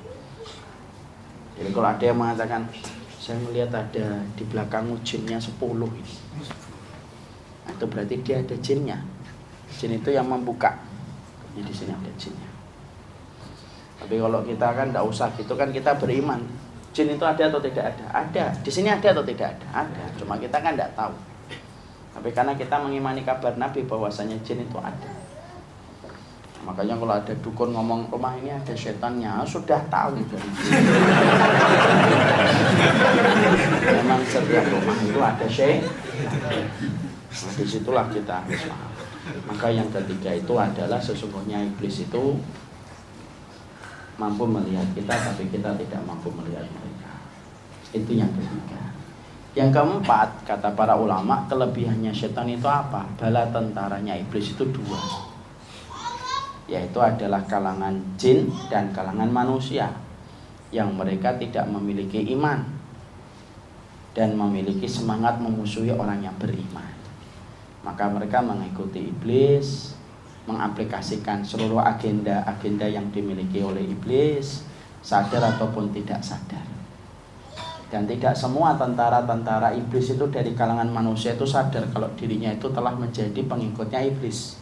Jadi kalau ada yang mengatakan saya melihat ada di belakang jinnya 10 ini. Nah, itu berarti dia ada jinnya. Jin itu yang membuka. Ini di sini ada jinnya. Tapi kalau kita kan tidak usah gitu kan kita beriman. Jin itu ada atau tidak ada? Ada. Di sini ada atau tidak ada? Ada. Cuma kita kan tidak tahu tapi karena kita mengimani kabar Nabi bahwasanya jin itu ada. Makanya kalau ada dukun ngomong rumah ini ada setannya, sudah tahu dari Memang setiap rumah itu ada setan. Nah, di situlah kita harus. Maka yang ketiga itu adalah sesungguhnya iblis itu mampu melihat kita tapi kita tidak mampu melihat mereka. Itu yang ketiga. Yang keempat, kata para ulama, kelebihannya setan itu apa? Bala tentaranya iblis itu dua. Yaitu adalah kalangan jin dan kalangan manusia yang mereka tidak memiliki iman dan memiliki semangat memusuhi orang yang beriman. Maka mereka mengikuti iblis, mengaplikasikan seluruh agenda-agenda yang dimiliki oleh iblis, sadar ataupun tidak sadar. Dan tidak semua tentara-tentara iblis itu dari kalangan manusia itu sadar kalau dirinya itu telah menjadi pengikutnya iblis.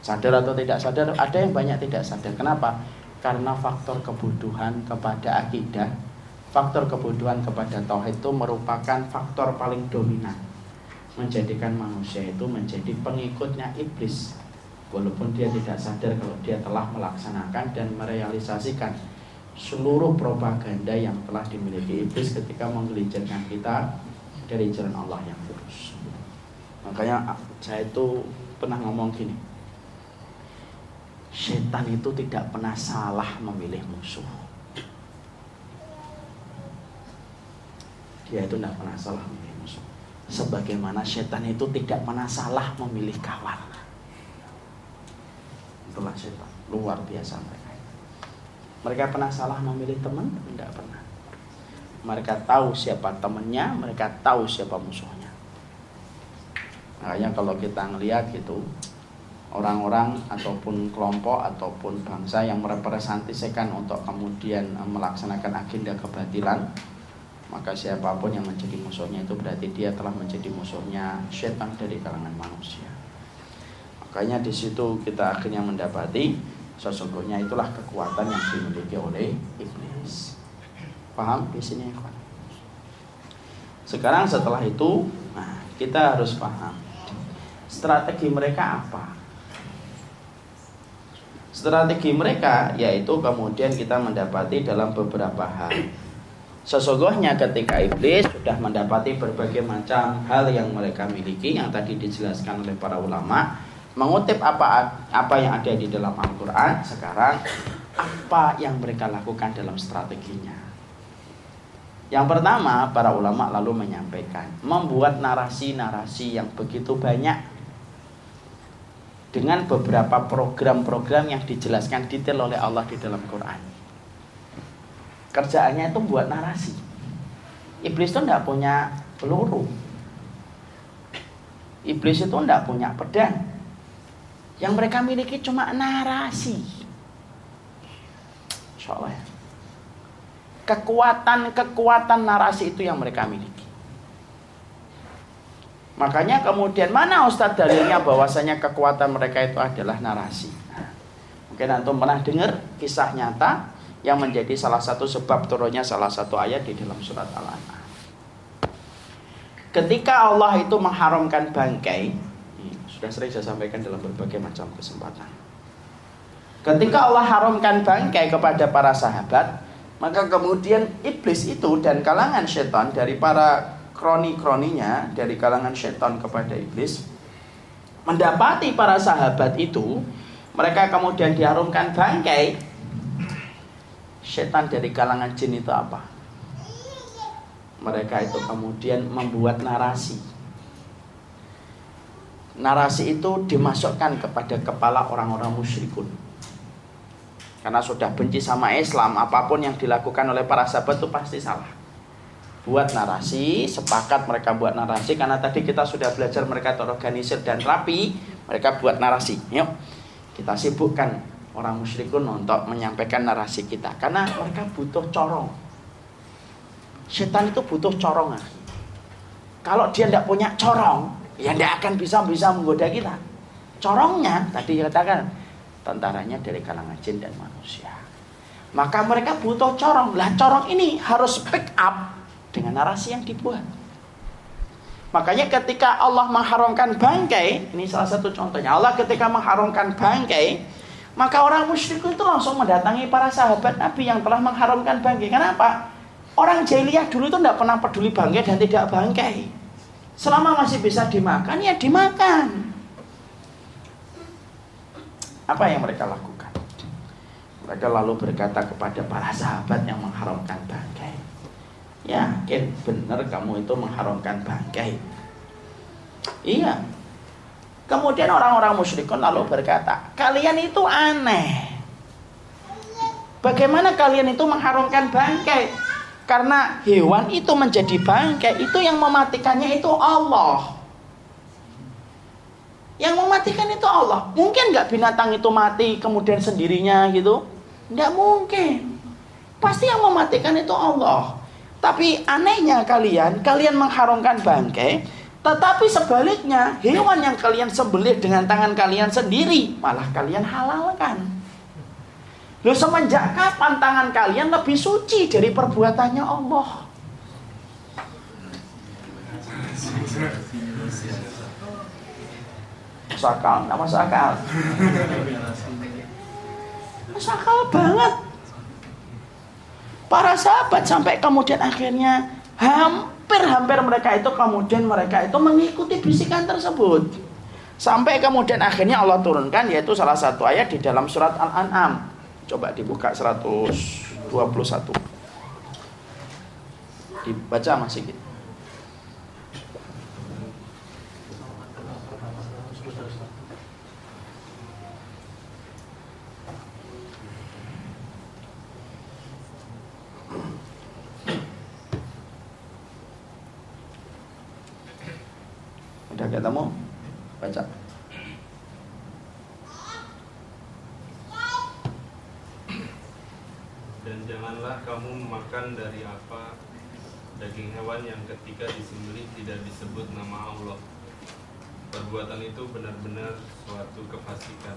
Sadar atau tidak sadar, ada yang banyak tidak sadar. Kenapa? Karena faktor kebutuhan kepada akidah, faktor kebutuhan kepada tauhid itu merupakan faktor paling dominan menjadikan manusia itu menjadi pengikutnya iblis walaupun dia tidak sadar kalau dia telah melaksanakan dan merealisasikan seluruh propaganda yang telah dimiliki iblis ketika menggelincirkan kita dari jalan Allah yang lurus. Makanya saya itu pernah ngomong gini. Setan itu tidak pernah salah memilih musuh. Dia itu tidak pernah salah memilih musuh. Sebagaimana setan itu tidak pernah salah memilih kawan. Itulah setan. Luar biasa mereka. Mereka pernah salah memilih teman? Tidak pernah. Mereka tahu siapa temannya, mereka tahu siapa musuhnya. Makanya kalau kita ngelihat gitu, orang-orang ataupun kelompok ataupun bangsa yang merepresentasikan untuk kemudian melaksanakan agenda kebatilan, maka siapa pun yang menjadi musuhnya itu berarti dia telah menjadi musuhnya setan dari kalangan manusia. Makanya di situ kita akhirnya mendapati Sesungguhnya itulah kekuatan yang dimiliki oleh iblis. Paham di sini ya, Sekarang setelah itu, nah, kita harus paham strategi mereka apa. Strategi mereka yaitu kemudian kita mendapati dalam beberapa hal. Sesungguhnya ketika iblis sudah mendapati berbagai macam hal yang mereka miliki yang tadi dijelaskan oleh para ulama, mengutip apa apa yang ada di dalam Al-Qur'an sekarang apa yang mereka lakukan dalam strateginya. Yang pertama, para ulama lalu menyampaikan membuat narasi-narasi yang begitu banyak dengan beberapa program-program yang dijelaskan detail oleh Allah di dalam Quran. Kerjaannya itu buat narasi. Iblis itu tidak punya peluru. Iblis itu tidak punya pedang yang mereka miliki cuma narasi. Insya Allah ya. Kekuatan-kekuatan narasi itu yang mereka miliki. Makanya kemudian mana Ustadz dalilnya bahwasanya kekuatan mereka itu adalah narasi. Mungkin antum pernah dengar kisah nyata yang menjadi salah satu sebab turunnya salah satu ayat di dalam surat Al-An'am. Ketika Allah itu mengharamkan bangkai, sudah sering saya sampaikan dalam berbagai macam kesempatan. Ketika Allah haramkan bangkai kepada para sahabat, maka kemudian iblis itu dan kalangan setan dari para kroni-kroninya dari kalangan setan kepada iblis mendapati para sahabat itu mereka kemudian diharumkan bangkai. Setan dari kalangan jin itu apa? Mereka itu kemudian membuat narasi narasi itu dimasukkan kepada kepala orang-orang musyrikun. Karena sudah benci sama Islam apa pun yang dilakukan oleh para sahabat itu pasti salah. Buat narasi sepakat mereka buat narasi karena tadi kita sudah belajar mereka terorganisir dan rapi mereka buat narasi. Yuk kita sibukkan orang musyrikun untuk menyampaikan narasi kita. Karena mereka butuh corong. Setan itu butuh corong kalau dia tidak punya corong ya tidak akan bisa bisa menggoda kita. Corongnya tadi katakan tentaranya dari kalangan jin dan manusia. Maka mereka butuh corong. Lah corong ini harus pick up dengan narasi yang dibuat. Makanya ketika Allah mengharamkan bangkai, ini salah satu contohnya. Allah ketika mengharamkan bangkai, maka orang musyrik itu langsung mendatangi para sahabat Nabi yang telah mengharamkan bangkai. Kenapa? Orang jahiliyah dulu itu tidak pernah peduli bangkai dan tidak bangkai. Selama masih bisa dimakan, ya dimakan. Apa yang mereka lakukan? Mereka lalu berkata kepada para sahabat yang mengharamkan bangkai. Yakin benar kamu itu mengharamkan bangkai. Iya. Kemudian orang-orang musyrikun lalu berkata, kalian itu aneh. Bagaimana kalian itu mengharamkan bangkai? Karena hewan itu menjadi bangkai itu yang mematikannya itu Allah. Yang mematikan itu Allah. Mungkin nggak binatang itu mati kemudian sendirinya gitu? Nggak mungkin. Pasti yang mematikan itu Allah. Tapi anehnya kalian, kalian mengharumkan bangkai, tetapi sebaliknya hewan yang kalian sembelih dengan tangan kalian sendiri malah kalian halalkan. Loh semenjak kapan tangan kalian lebih suci dari perbuatannya Allah? Masuk akal, nggak masuk akal. Masuk akal banget. Para sahabat sampai kemudian akhirnya hampir-hampir mereka itu kemudian mereka itu mengikuti bisikan tersebut. Sampai kemudian akhirnya Allah turunkan yaitu salah satu ayat di dalam surat Al-An'am Coba dibuka 121. Dibaca masih gitu. Udah ketemu? Baca. kamu makan dari apa daging hewan yang ketika disembelih tidak disebut nama Allah. Perbuatan itu benar-benar suatu kefasikan.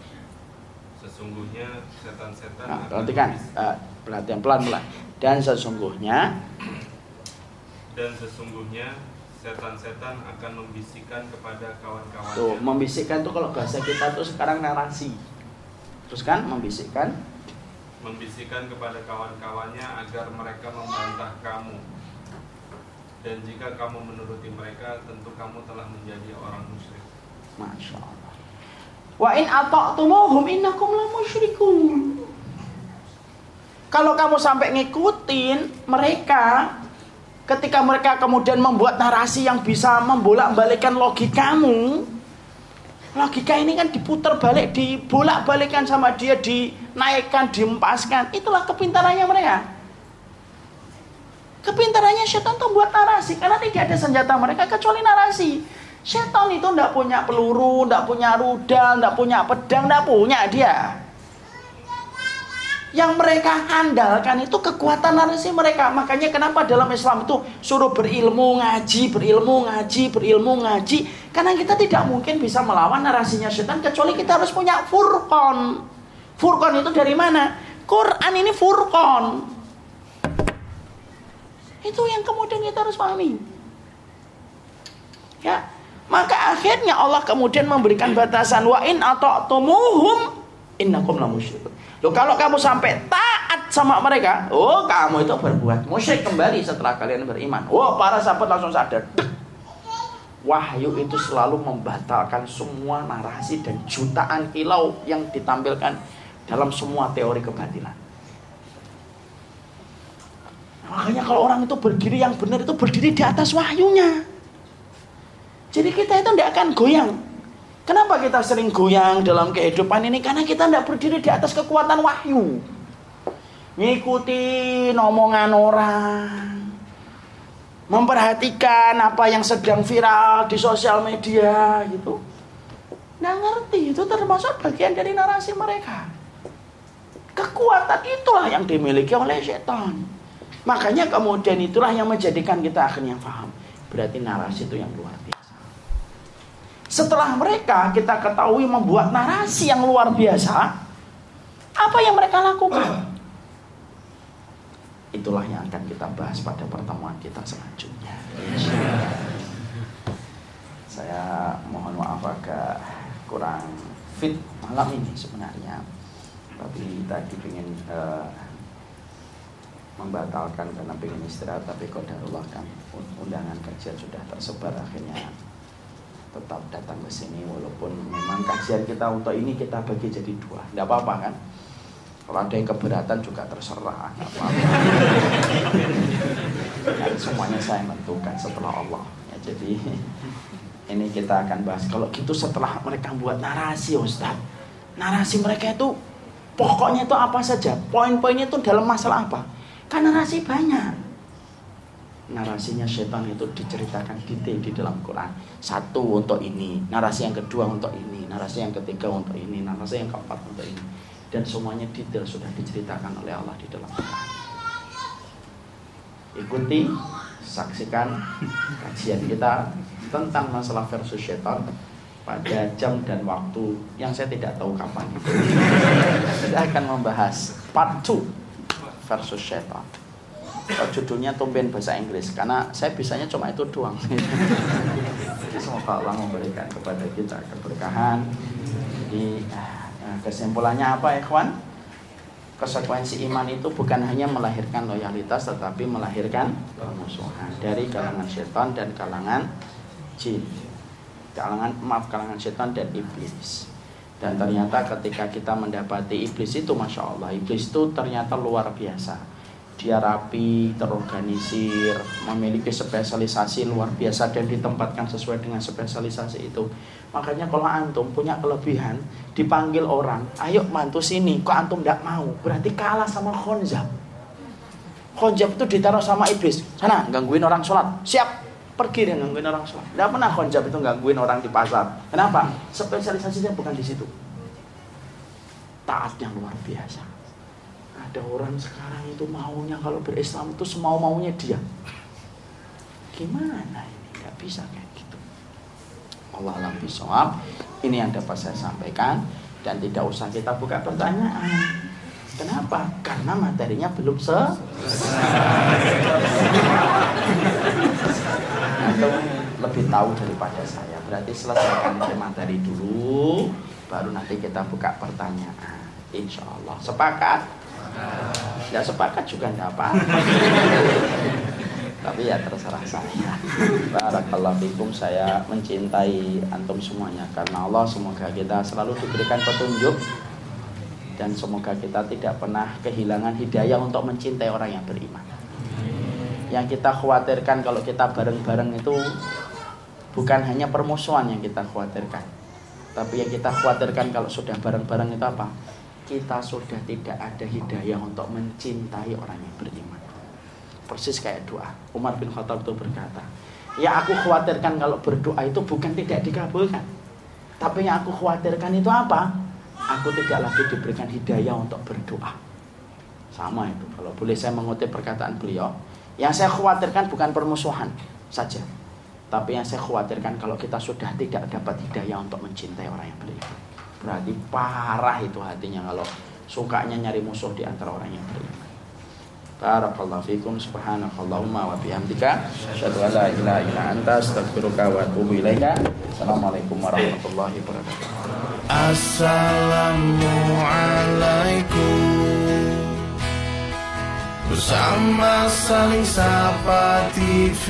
Sesungguhnya setan-setan nah, perhatikan uh, perhatian pelan-pelan dan sesungguhnya dan sesungguhnya setan-setan akan membisikkan kepada kawan-kawannya. Tuh, membisikkan tuh kalau bahasa kita tuh sekarang narasi. Terus kan membisikkan membisikkan kepada kawan-kawannya agar mereka membantah kamu. Dan jika kamu menuruti mereka, tentu kamu telah menjadi orang musyrik. Masya Allah. Wa in ata'tumuhum innakum la musyrikun. Kalau kamu sampai ngikutin mereka ketika mereka kemudian membuat narasi yang bisa membolak-balikkan logikamu, logika ini kan diputar balik, dibolak-balikkan sama dia, dinaikkan, diempaskan. Itulah kepintarannya mereka. Kepintarannya setan itu buat narasi karena tidak ada senjata mereka kecuali narasi. Setan itu tidak punya peluru, tidak punya rudal, tidak punya pedang, tidak punya dia. Yang mereka andalkan itu kekuatan narasi mereka. Makanya kenapa dalam Islam itu suruh berilmu, ngaji, berilmu, ngaji, berilmu, ngaji. Karena kita tidak mungkin bisa melawan narasinya setan kecuali kita harus punya furqon. Furqon itu dari mana? Quran ini furqon. Itu yang kemudian kita harus pahami. Ya, maka akhirnya Allah kemudian memberikan batasan wa in atau tumuhum innakum la musyrikun. Loh kalau kamu sampai taat sama mereka, oh kamu itu berbuat musyrik kembali setelah kalian beriman. Oh para sahabat langsung sadar. Wahyu itu selalu membatalkan semua narasi dan jutaan kilau yang ditampilkan dalam semua teori kebatilan. Makanya kalau orang itu berdiri yang benar itu berdiri di atas wahyunya. Jadi kita itu tidak akan goyang. Kenapa kita sering goyang dalam kehidupan ini? Karena kita tidak berdiri di atas kekuatan wahyu. Ngikuti omongan orang. Memperhatikan apa yang sedang viral di sosial media gitu. Nggak ngerti, itu termasuk bagian dari narasi mereka. Kekuatan itulah yang dimiliki oleh setan. Makanya kemudian itulah yang menjadikan kita akhirnya paham. Berarti narasi itu yang luar biasa. Setelah mereka kita ketahui membuat narasi yang luar biasa, apa yang mereka lakukan? Itulah yang akan kita bahas pada pertemuan kita selanjutnya. Saya mohon maaf agak kurang fit malam ini sebenarnya. Tapi tadi ingin uh, membatalkan karena pengen istirahat tapi kodarullah kan undangan kajian sudah tersebar akhirnya tetap datang ke sini walaupun memang kajian kita untuk ini kita bagi jadi dua. Tidak apa-apa kan? Kalau ada yang keberatan juga terserah apa-apa. Kan semuanya saya menentukan setelah Allah. Ya, jadi ini kita akan bahas. Kalau gitu setelah mereka buat narasi Ustaz narasi mereka itu pokoknya itu apa saja? Poin-poinnya itu dalam masalah apa kan narasi banyak. Narasinya setan itu diceritakan detail di dalam Quran. Satu untuk ini, narasi yang kedua untuk ini, narasi yang ketiga untuk ini, narasi yang keempat untuk ini. Dan semuanya detail sudah diceritakan oleh Allah di dalam Quran. Ikuti, saksikan kajian kita tentang masalah versus setan pada jam dan waktu yang saya tidak tahu kapan itu. Kita akan membahas part 2 versus syaitan. Judulnya tumben bahasa Inggris karena saya bisanya cuma itu doang. Jadi semoga Allah memberikan kepada kita keberkahan. Di nah, kesimpulannya apa, ikhwan? Konsekuensi iman itu bukan hanya melahirkan loyalitas tetapi melahirkan permusuhan dari kalangan syaitan dan kalangan jin. Kalangan maaf kalangan syaitan dan iblis. Dan ternyata ketika kita mendapati iblis itu Masya Allah Iblis itu ternyata luar biasa. Dia rapi, terorganisir Memiliki spesialisasi luar biasa Dan ditempatkan sesuai dengan spesialisasi itu. Makanya kalau antum punya kelebihan Dipanggil orang Ayo mantu sini, kok antum tidak mau? Berarti kalah sama khonzab Khonzab itu ditaruh sama iblis. Sana, gangguin orang sholat. Siap, pergi dan gangguin orang sholat. Tidak pernah konjab itu gangguin orang di pasar. Kenapa? Spesialisasinya bukan di situ. Taatnya luar biasa. Ada orang sekarang itu maunya kalau berislam itu semau maunya dia. Gimana ini? Gak bisa kayak gitu. Allah alam bisawab. Ini yang dapat saya sampaikan dan tidak usah kita buka pertanyaan. Kenapa? Karena materinya belum selesai atau lebih tahu daripada saya. Berarti selesaikan materi dulu, baru nanti kita buka pertanyaan. Insya Allah. Sepakat? Ya sepakat juga enggak apa. Tapi ya terserah saya. Barakallahu fikum saya mencintai antum semuanya karena Allah semoga kita selalu diberikan petunjuk dan semoga kita tidak pernah kehilangan hidayah untuk mencintai orang yang beriman. Yang kita khawatirkan kalau kita bareng-bareng itu bukan hanya permusuhan yang kita khawatirkan. Tapi yang kita khawatirkan kalau sudah bareng-bareng itu apa? Kita sudah tidak ada hidayah untuk mencintai orang yang beriman. Persis kayak doa. Umar bin Khattab itu berkata, Ya aku khawatirkan kalau berdoa itu bukan tidak dikabulkan. Tapi yang aku khawatirkan itu apa? Aku tidak lagi diberikan hidayah untuk berdoa. Sama itu. Kalau boleh saya mengutip perkataan beliau, yang saya khawatirkan bukan permusuhan saja. Tapi yang saya khawatirkan kalau kita sudah tidak dapat hidayah untuk mencintai orang yang beriman. Berarti parah itu hatinya kalau sukanya nyari musuh di antara orang yang beriman. Barakallahu fikum subhanakallahumma wa bihamdika asyhadu an la ilaha illa anta astaghfiruka wa atubu ilaika. Assalamualaikum warahmatullahi wabarakatuh. Assalamualaikum Bersama saling sapa TV